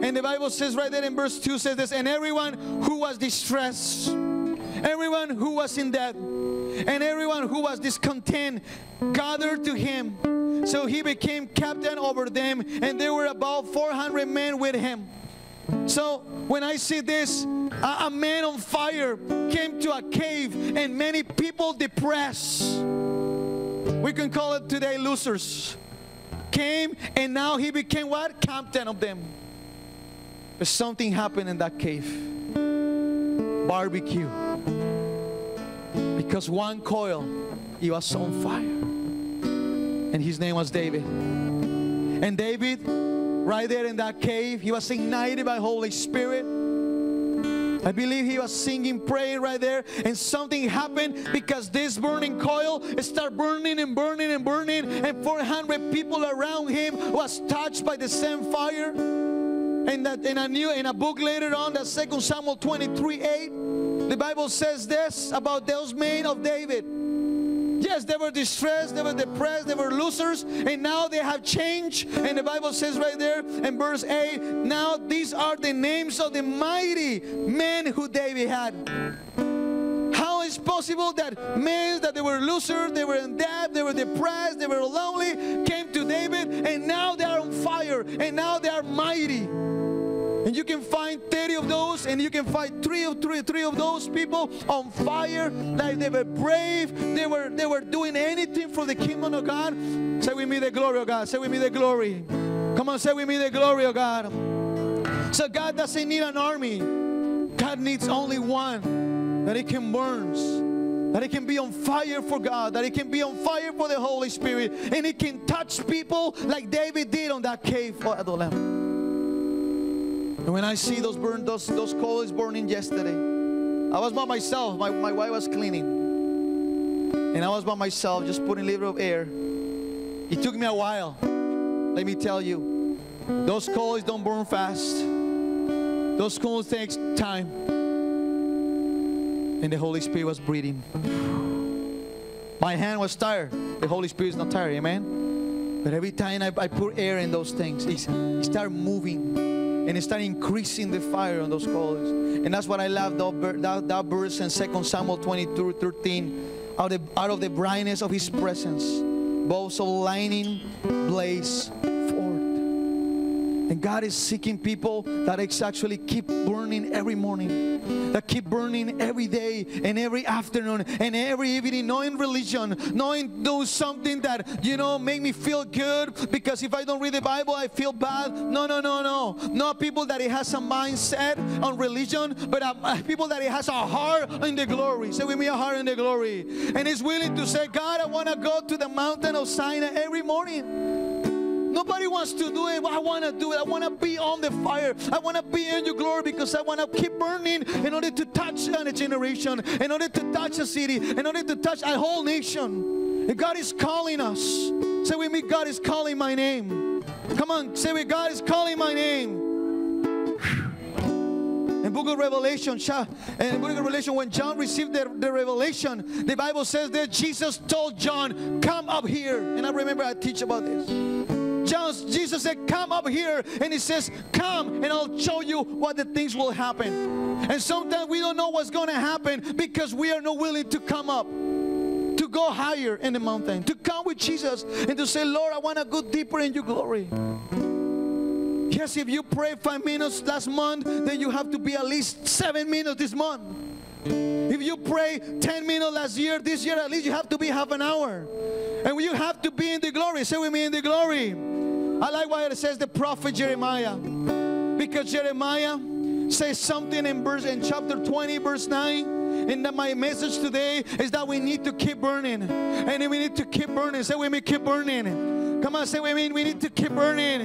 And the Bible says right there in verse 2 says this, and everyone who was distressed, everyone who was in debt, and everyone who was discontent gathered to him. So he became captain over them, and there were about 400 men with him. So when I see this, a, a man on fire came to a cave, and many people depressed. We can call it today losers. Came, and now he became what? Captain of them. But something happened in that cave. Barbecue. Because one coil, he was on fire. And his name was David. And David, right there in that cave, he was ignited by Holy Spirit. I believe he was singing, praying right there, and something happened because this burning coil started burning and burning and burning, and 400 people around him was touched by the same fire. And that in a new in a book later on, that Second Samuel 23 8, the Bible says this about those men of David. Yes, they were distressed, they were depressed, they were losers, and now they have changed. And the Bible says right there in verse 8, now these are the names of the mighty men who David had. Is possible that men that they were losers, they were in debt, they were depressed, they were lonely, came to David, and now they are on fire, and now they are mighty. And you can find 30 of those, and you can find three of three, three of those people on fire, like they were brave, they were they were doing anything for the kingdom of God. Say with me the glory of God. Say with me the glory. Come on, say with me the glory of God. So God doesn't need an army. God needs only one that it can burn. That it can be on fire for God, that it can be on fire for the Holy Spirit, and it can touch people like David did on that cave for Adullam. And when I see those burn, those those coals burning yesterday, I was by myself. My, my wife was cleaning, and I was by myself, just putting a little of air. It took me a while. Let me tell you, those coals don't burn fast. Those coals takes time. And the Holy Spirit was breathing. My hand was tired. The Holy Spirit is not tired. Amen. But every time I, I put air in those things, it, it started moving and it started increasing the fire on those coals. And that's what I love that, that, that verse in 2 Samuel 22 13. Out of, out of the brightness of his presence, both of lightning blaze. And God is seeking people that actually keep burning every morning, that keep burning every day and every afternoon and every evening, knowing religion, knowing do something that you know make me feel good. Because if I don't read the Bible, I feel bad. No, no, no, no. Not people that it has a mindset on religion, but uh, uh, people that it has a heart in the glory. Say with me, a heart in the glory, and is willing to say, God, I want to go to the mountain of Sinai every morning. Nobody wants to do it, but I want to do it. I want to be on the fire. I want to be in your glory because I want to keep burning in order to touch a generation, in order to touch a city, in order to touch a whole nation. And God is calling us. Say with me, God is calling my name. Come on, say with God is calling my name. In book of Revelation, in book of Revelation, when John received the, the revelation, the Bible says that Jesus told John, "Come up here." And I remember I teach about this. John, Jesus said, "Come up here," and He says, "Come, and I'll show you what the things will happen." And sometimes we don't know what's going to happen because we are not willing to come up to go higher in the mountain, to come with Jesus and to say, Lord, I want to go deeper in your glory. Yes, if you pray five minutes last month, then you have to be at least seven minutes this month. If you pray 10 minutes last year, this year at least you have to be half an hour. And you have to be in the glory. Say with me in the glory. I like why it says the prophet Jeremiah. Because Jeremiah says something in verse in chapter 20, verse 9. And that my message today is that we need to keep burning. And we need to keep burning. Say we me, keep burning. Come on, say we me, we need to keep burning.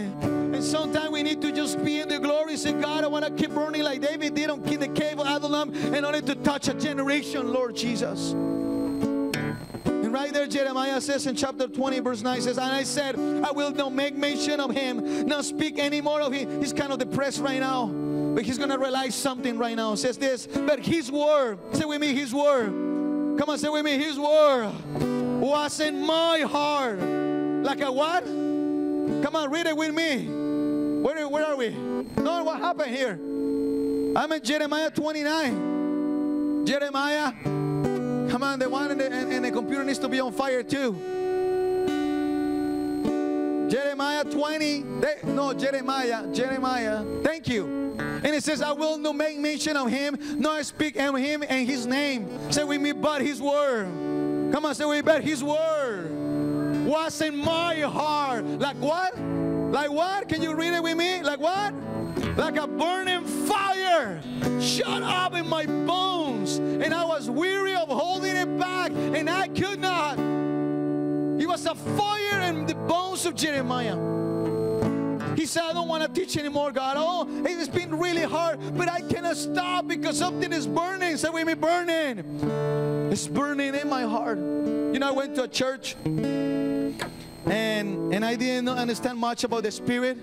And sometimes we need to just be in the glory. Say, God, I want to keep burning like David did on the cave of Adullam in order to touch a generation, Lord Jesus. Right there, Jeremiah says in chapter 20, verse 9 says, And I said, I will not make mention of him, not speak any more of him. He's kind of depressed right now. But he's gonna realize something right now. Says this, but his word, say with me, his word. Come on, say with me, his word was in my heart. Like a what? Come on, read it with me. Where, where are we? No, what happened here? I'm in Jeremiah 29. Jeremiah. Come on, the one in the, the computer needs to be on fire too. Jeremiah 20. They- no, Jeremiah. Jeremiah. Thank you. And it says, I will not make mention of him, nor speak of him and his name. Say with me, but his word. Come on, say with me, but his word was in my heart. Like what? Like what? Can you read it with me? Like what? Like a burning fire shut up in my bones. And I was weary of holding it back, and I could not. It was a fire in the bones of Jeremiah. He said, I don't want to teach anymore, God. Oh, it's been really hard, but I cannot stop because something is burning. Say with me, burning. It's burning in my heart. You know, I went to a church and and I didn't understand much about the spirit.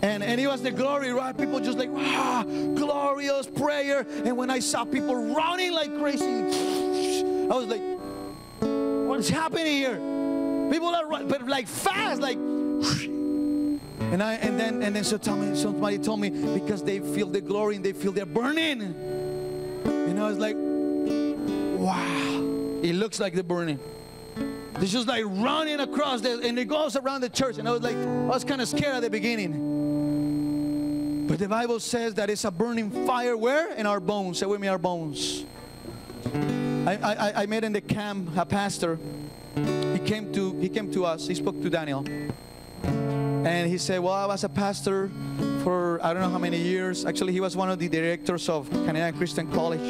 And, and it was the glory, right? People just like, ah, glorious prayer. And when I saw people running like crazy, I was like, what's happening here? People are running, but like fast, like. And I and then and then so tell me, somebody told me because they feel the glory and they feel they're burning. And I was like, wow, it looks like they're burning. They're just like running across the, and it goes around the church. And I was like, I was kind of scared at the beginning. But the Bible says that it's a burning fire where? In our bones. Say with me, our bones. I, I, I met in the camp a pastor. He came to he came to us. He spoke to Daniel. And he said, Well, I was a pastor for I don't know how many years. Actually, he was one of the directors of Canadian Christian College.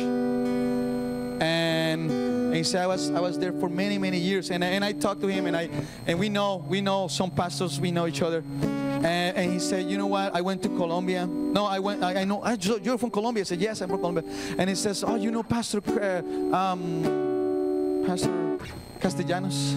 And he said I was I was there for many many years. And, and I talked to him, and I and we know we know some pastors we know each other. And, and he said, you know what? I went to Colombia. No, I went. I, I know. I, you're from Colombia. I said, yes, I'm from Colombia. And he says, oh, you know, Pastor, uh, um, Pastor Castellanos.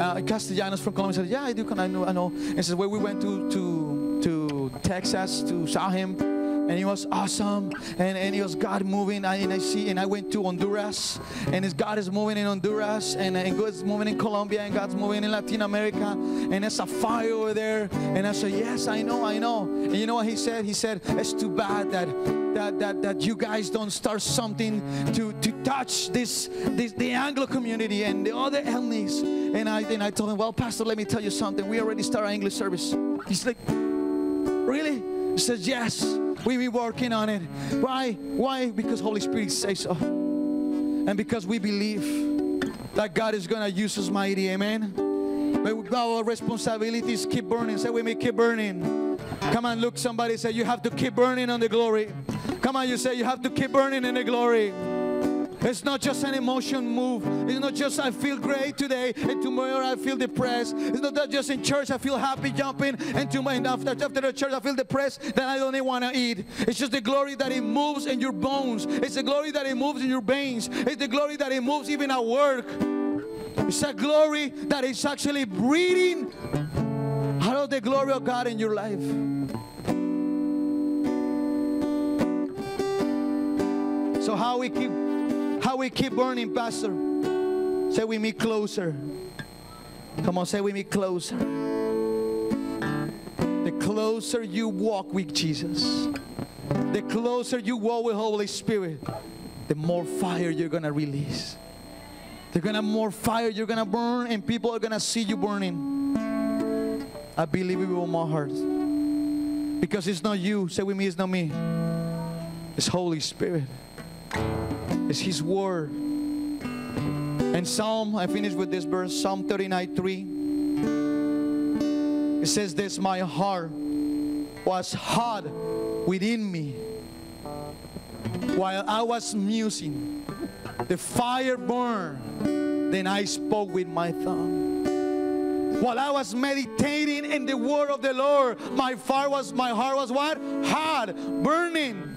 Uh, Castellanos from Colombia. I said, yeah, I do. I know. I know. He says, well, we went to to to Texas to saw him and it was awesome. And, and it was god moving. I, and i see and i went to honduras. And it's god is moving in honduras. And, and god's moving in colombia. And god's moving in latin america. And there's a fire over there. And i said yes i know i know. And you know what he said? He said it's too bad that that, that, that you guys don't start something to, to touch this, this the Anglo community and the other ethnics. And I and I told him, well, Pastor, let me tell you something. We already start our English service. He's like, Really? He says, Yes, we be working on it. Why? Why? Because Holy Spirit says so. And because we believe that God is gonna use us mighty, amen. But our responsibilities keep burning. Say with me, keep burning. Come on, look, somebody say you have to keep burning on the glory. Come on, you say you have to keep burning in the glory. It's not just an emotion move. It's not just I feel great today and tomorrow I feel depressed. It's not that just in church I feel happy jumping and tomorrow after, after the church I feel depressed then I don't even want to eat. It's just the glory that it moves in your bones. It's the glory that it moves in your veins. It's the glory that it moves even at work. It's a glory that is actually breathing out of the glory of God in your life. So how we keep how we keep burning, Pastor? Say we meet closer. Come on, say we meet closer. The closer you walk with Jesus, the closer you walk with Holy Spirit, the more fire you're gonna release. They're gonna more fire you're gonna burn, and people are gonna see you burning. I believe it with my heart. Because it's not you. Say with me, it's not me. It's Holy Spirit. It's His Word. And Psalm, I finish with this verse, Psalm 39 3. It says this My heart was hot within me while I was musing. The fire burned. Then I spoke with my tongue. While I was meditating in the word of the Lord, my fire was my heart was what? Hot, burning.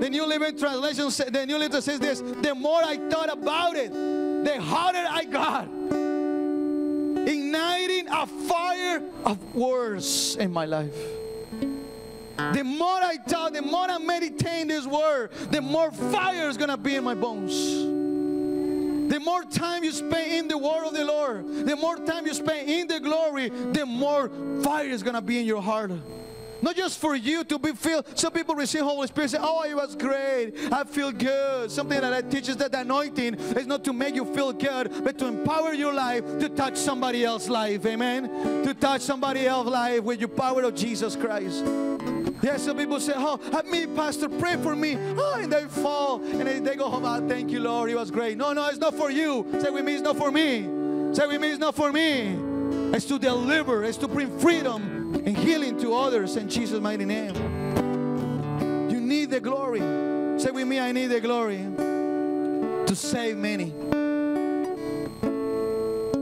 The New Living Translation, the New Living says this: the more I thought about it, the hotter I got, igniting a fire of words in my life. The more I thought, the more I meditate this word, the more fire is to be in my bones. The more time you spend in the word of the Lord, the more time you spend in the glory, the more fire is going to be in your heart. Not just for you to be filled. Some people receive Holy Spirit say, Oh, it was great. I feel good. Something that I teaches that anointing is not to make you feel good, but to empower your life to touch somebody else's life. Amen. To touch somebody else's life with your power of Jesus Christ. Yes, some people say, Oh, have me, Pastor, pray for me. Oh, and they fall and they, they go home. Oh, thank you, Lord. It was great. No, no, it's not for you. Say with me, it's not for me. Say with me, it's not for me. It's to deliver, it's to bring freedom and healing to others in Jesus' mighty name. You need the glory. Say with me, I need the glory to save many.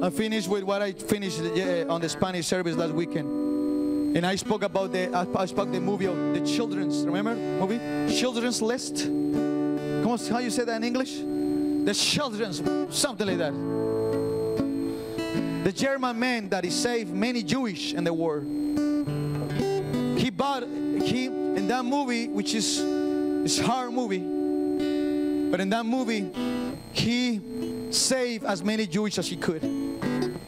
I finished with what I finished on the Spanish service last weekend. And I spoke about the I spoke the movie of the children's remember movie Schindler's List. Come on, how you say that in English? The children's something like that. The German man that he saved many Jewish in the war. He bought he in that movie, which is it's hard movie, but in that movie he saved as many Jewish as he could.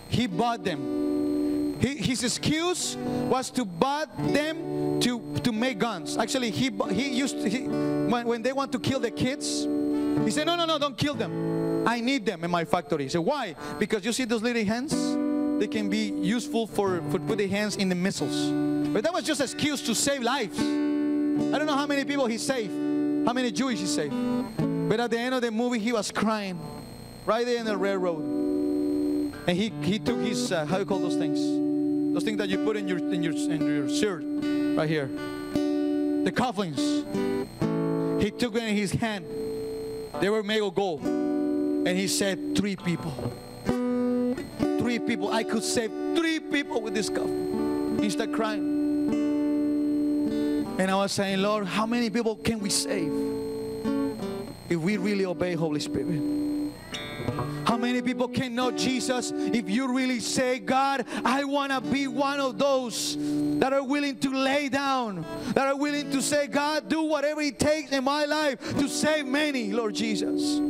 He bought them. He, his excuse was to buy them to, to make guns. Actually, he, he used he, when, when they want to kill the kids, he said, No, no, no, don't kill them. I need them in my factory. He said, Why? Because you see those little hands? They can be useful for, for put the hands in the missiles. But that was just excuse to save lives. I don't know how many people he saved, how many Jewish he saved. But at the end of the movie, he was crying right there in the railroad. And he, he took his, uh, how you call those things? Those things that you put in your, in your, in your shirt, right here. The cufflinks. He took it in his hand. They were made of gold. And he said, three people. Three people. I could save three people with this cuff. He started crying. And I was saying, Lord, how many people can we save if we really obey Holy Spirit? How many people can know Jesus if you really say, God, I want to be one of those that are willing to lay down, that are willing to say, God, do whatever it takes in my life to save many, Lord Jesus.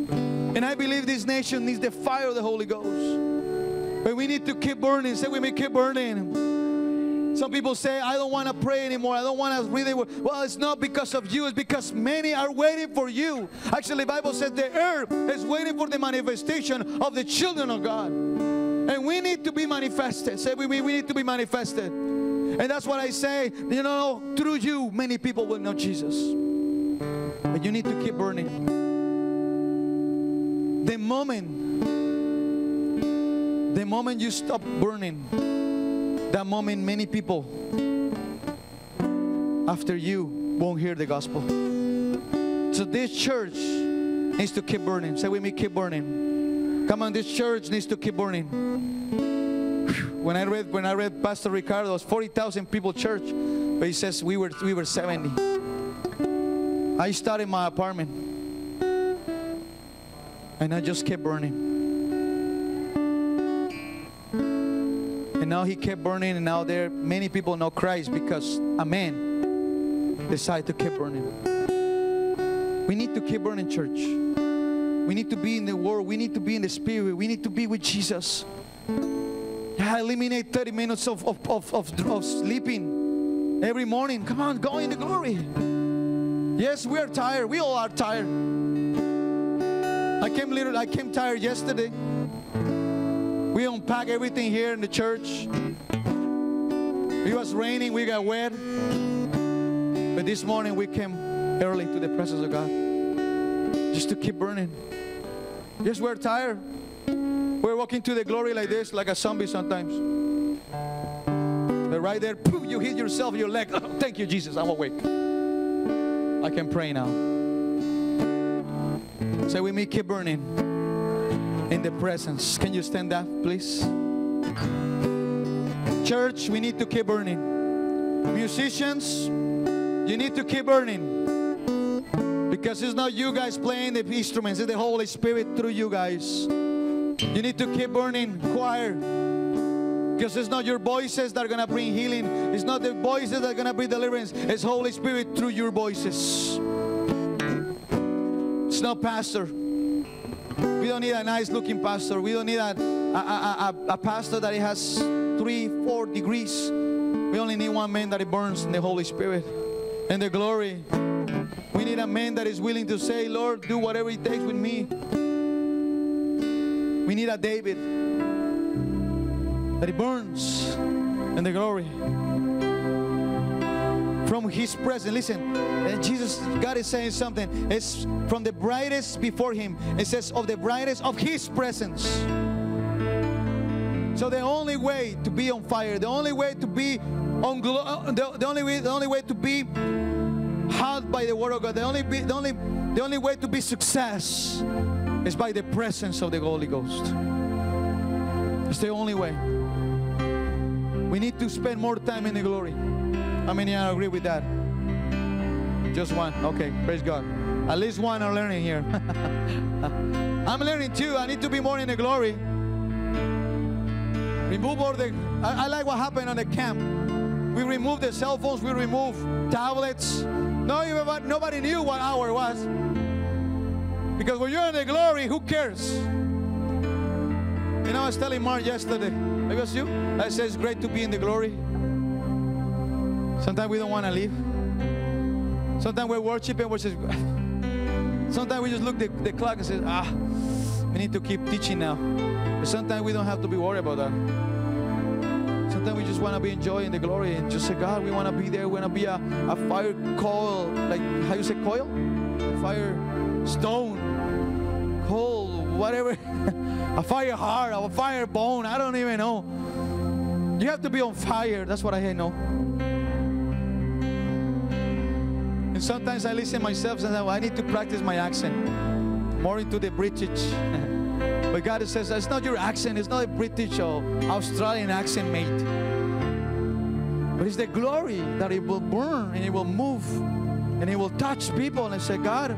And I believe this nation needs the fire of the Holy Ghost. But we need to keep burning. Say, we may keep burning. Some people say, I don't want to pray anymore. I don't want to read the word. Well, it's not because of you. It's because many are waiting for you. Actually, the Bible says the earth is waiting for the manifestation of the children of God. And we need to be manifested. Say, we, we we need to be manifested. And that's what I say. You know, through you, many people will know Jesus. But you need to keep burning. The moment, the moment you stop burning, that moment many people after you won't hear the gospel. So this church needs to keep burning. Say with me, keep burning. Come on, this church needs to keep burning. When I read when I read Pastor Ricardo's 40,000 people church, but he says we were we were 70. I started my apartment. And I just kept burning. And now he kept burning, and now there many people know Christ because a man decided to keep burning. We need to keep burning, church. We need to be in the Word. We need to be in the Spirit. We need to be with Jesus. Yeah, eliminate 30 minutes of, of, of, of, of sleeping every morning. Come on, go in the glory. Yes, we are tired. We all are tired. I came little. I came tired yesterday. We unpack everything here in the church. It was raining. We got wet. But this morning we came early to the presence of God, just to keep burning. Yes, we're tired. We're walking to the glory like this, like a zombie sometimes. But right there, poof, you hit yourself, your leg. Thank you, Jesus. I'm awake. I can pray now. Say with me, keep burning in the presence. Can you stand up, please? Church, we need to keep burning. Musicians, you need to keep burning. Because it's not you guys playing the instruments, it's the Holy Spirit through you guys. You need to keep burning. Choir, Because it's not your voices that are going to bring healing. It's not the voices that are going to bring deliverance. It's Holy Spirit through your voices. Not pastor. We don't need a nice looking pastor. We don't need a, a, a, a, pastor that has three, four degrees. We only need one man that burns in the Holy Spirit and the glory. We need a man that is willing to say, Lord, do whatever it takes with me. We need a David that it burns in the glory. From his presence, listen, and Jesus, God is saying something. It's from the brightest before him. It says, of the brightest of his presence. So the only way to be on fire, the only way to be on glo- uh, the, the only way, the only way to be held by the word of God, the only be, the only the only way to be success is by the presence of the Holy Ghost. It's the only way. We need to spend more time in the glory. How many are agree with that? Just one. Okay, praise God. At least one are learning here. I'm learning too. I need to be more in the glory. Remove all the. I, I like what happened on the camp. We removed the cell phones. We removed tablets. No, nobody knew what hour it was. Because when you're in the glory, who cares? You know, I was telling Mark yesterday. It was you. I said it's great to be in the glory. Sometimes we don't want to leave. Sometimes we're worshiping, we're just. Sometimes we just look at the, the clock and say, ah, we need to keep teaching now. But sometimes we don't have to be worried about that. Sometimes we just want to be enjoying the glory and just say, God, we want to be there. We want to be a, a fire coil, like how you say coil? Fire stone, coal, whatever. a fire heart, a fire bone. I don't even know. You have to be on fire. That's what I know. And sometimes I listen myself and well, I need to practice my accent more into the British. but God says, it's not your accent, it's not a British or Australian accent, mate. But it's the glory that it will burn and it will move and it will touch people. And I say, God,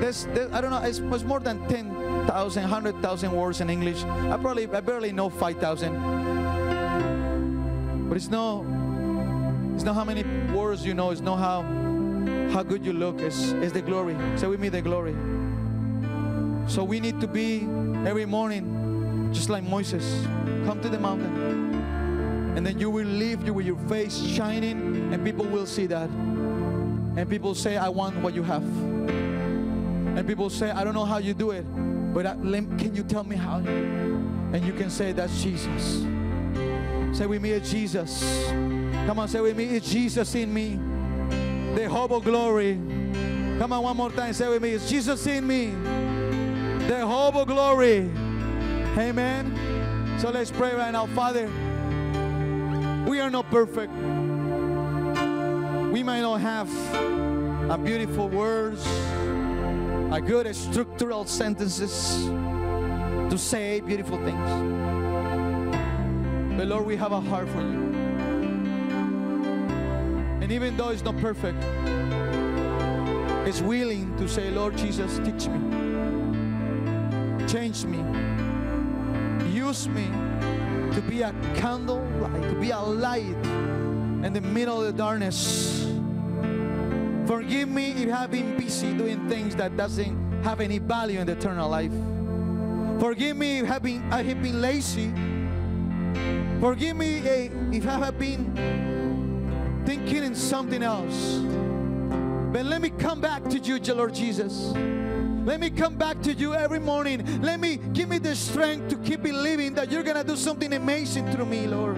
there's, there, I don't know, it's, it's more than 10,000, 100,000 words in English. I probably, I barely know 5,000. But it's no, it's not how many words you know, it's not how, how good you look, is, it's the glory. Say with me, the glory. So we need to be every morning just like Moses. Come to the mountain. And then you will leave you with your face shining, and people will see that. And people say, I want what you have. And people say, I don't know how you do it, but I, can you tell me how? And you can say, That's Jesus. Say with me, it's Jesus. Come on, say with me, it's Jesus in me. The hope of glory. Come on, one more time, say with me, it's Jesus in me. The hope of glory. Amen. So let's pray right now, Father. We are not perfect. We might not have a beautiful words, a good structural sentences to say beautiful things. But Lord, we have a heart for you. And even though it's not perfect, it's willing to say, Lord Jesus, teach me. Change me. Use me to be a candle to be a light in the middle of the darkness. Forgive me if I've been busy doing things that doesn't have any value in the eternal life. Forgive me if I've been, I have been lazy. Forgive me eh, if I have been thinking in something else. But let me come back to you, Lord Jesus. Let me come back to you every morning. Let me give me the strength to keep believing that you're gonna do something amazing through me, Lord.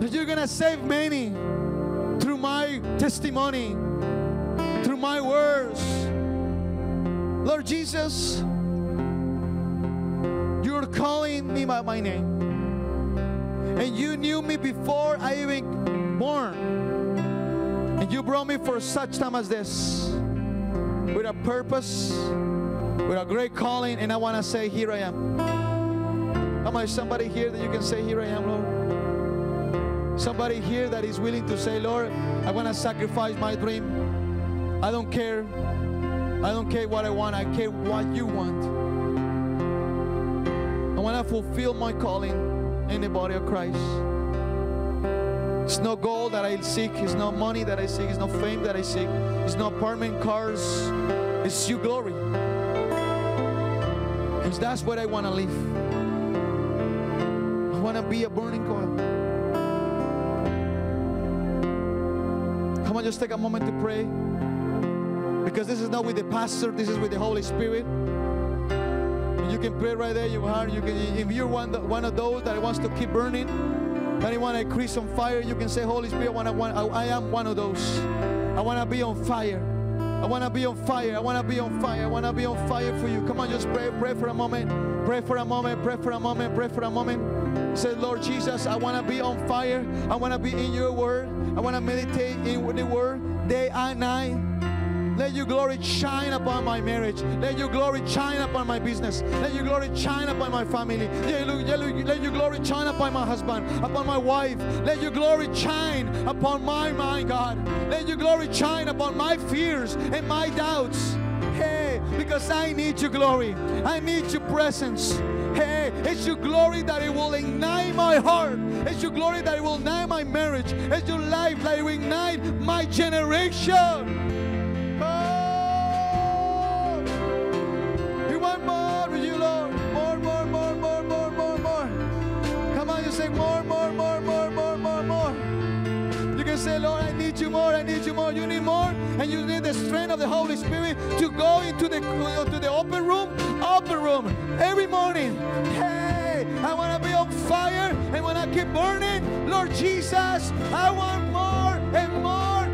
That you're gonna save many through my testimony, through my words. Lord Jesus, you're calling me by my name. And you knew me before I even born. And you brought me for such time as this with a purpose, with a great calling, and I want to say, Here I am. Am I somebody here that you can say, Here I am, Lord. Somebody here that is willing to say, Lord, I want to sacrifice my dream. I don't care. I don't care what I want, I care what you want. I want to fulfill my calling. in the body of Christ. It's no gold that I seek, it's no money that I seek, it's no fame that I seek, it's no apartment, cars, it's your glory. Because that's where I want to live. I want to be a burning coil. Come on, just take a moment to pray. Because this is not with the pastor, this is with the Holy Spirit. And you can pray right there your heart. You can, if you're one, one of those that wants to keep burning, that you increase on fire, you can say, Holy Spirit, I, wanna, I, I am one of those. I want to be on fire. I want to be on fire. I want to be on fire. I want to be on fire for you. Come on, just pray. Pray for a moment. Pray for a moment. Pray for a moment. Pray for a moment. Say, Lord Jesus, I want to be on fire. I want to be in your word. I want to meditate in the word day and night. Let your glory shine upon my marriage. Let your glory shine upon my business. Let your glory shine upon my family. Let your, glory shine upon my husband, upon my wife. Let your glory shine upon my mind, God. Let your glory shine upon my fears and my doubts. Hey, because I need your glory. I need your presence. Hey, it's your glory that it will ignite my heart. It's your glory that it will ignite my marriage. It's your life that will ignite my generation. And you need the strength of the Holy Spirit to go into the to the open room, open room every morning. Hey, I want to be on fire, and when I keep burning, Lord Jesus, I want more and more and more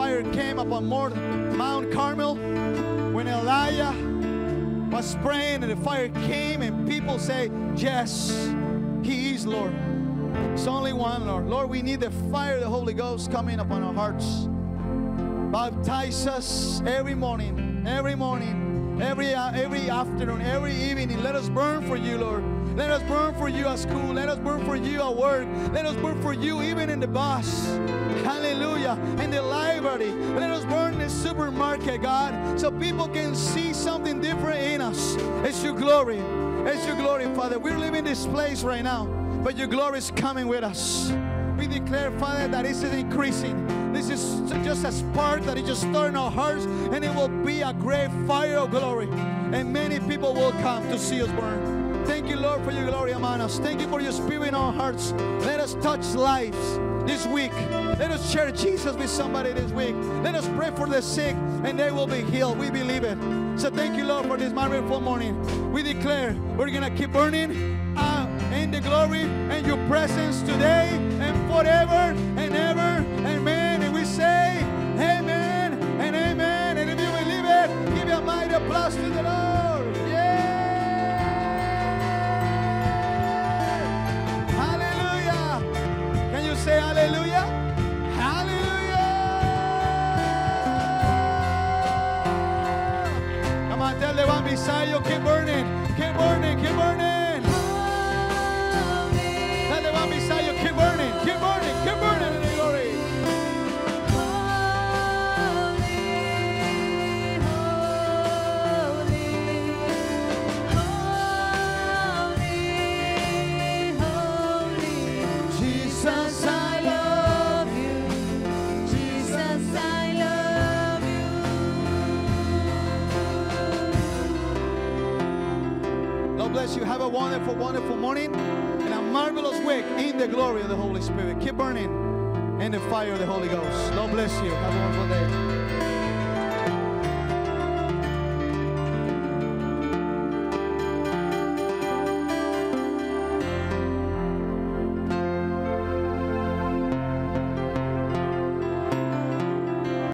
fire came upon Mount Carmel when Elijah was praying and the fire came and people say, Yes, He is Lord. It's only one, Lord. Lord, we need the fire of the Holy Ghost coming upon our hearts. Baptize us every morning, every morning, every uh, every afternoon, every evening. Let us burn for you, Lord. Let us burn for you at school. Let us burn for you at work. Let us burn for you even in the bus. Hallelujah. In the library. Let us burn the supermarket, God, so people can see something different in us. It's your glory. It's your glory, Father. We're leaving this place right now, but your glory is coming with us. We declare, Father, that this is increasing. This is just a spark that is just stirring our hearts, and it will be a great fire of glory. And many people will come to see us burn. Thank you, Lord, for your glory among us. Thank you for your spirit in our hearts. Let us touch lives this week. Let us share Jesus with somebody this week. Let us pray for the sick, and they will be healed. We believe it. So thank you, Lord, for this wonderful morning. We declare we're going to keep burning uh, in the glory and your presence today and forever and ever. Amen. And we say, Amen and Amen. And if you believe it, give a mighty applause to the Lord. Hallelujah. Come on, tell the one beside you, keep burning, keep burning, keep burning. Wonderful, wonderful morning and a marvelous week in the glory of the Holy Spirit. Keep burning in the fire of the Holy Ghost. God bless you. Have a wonderful day.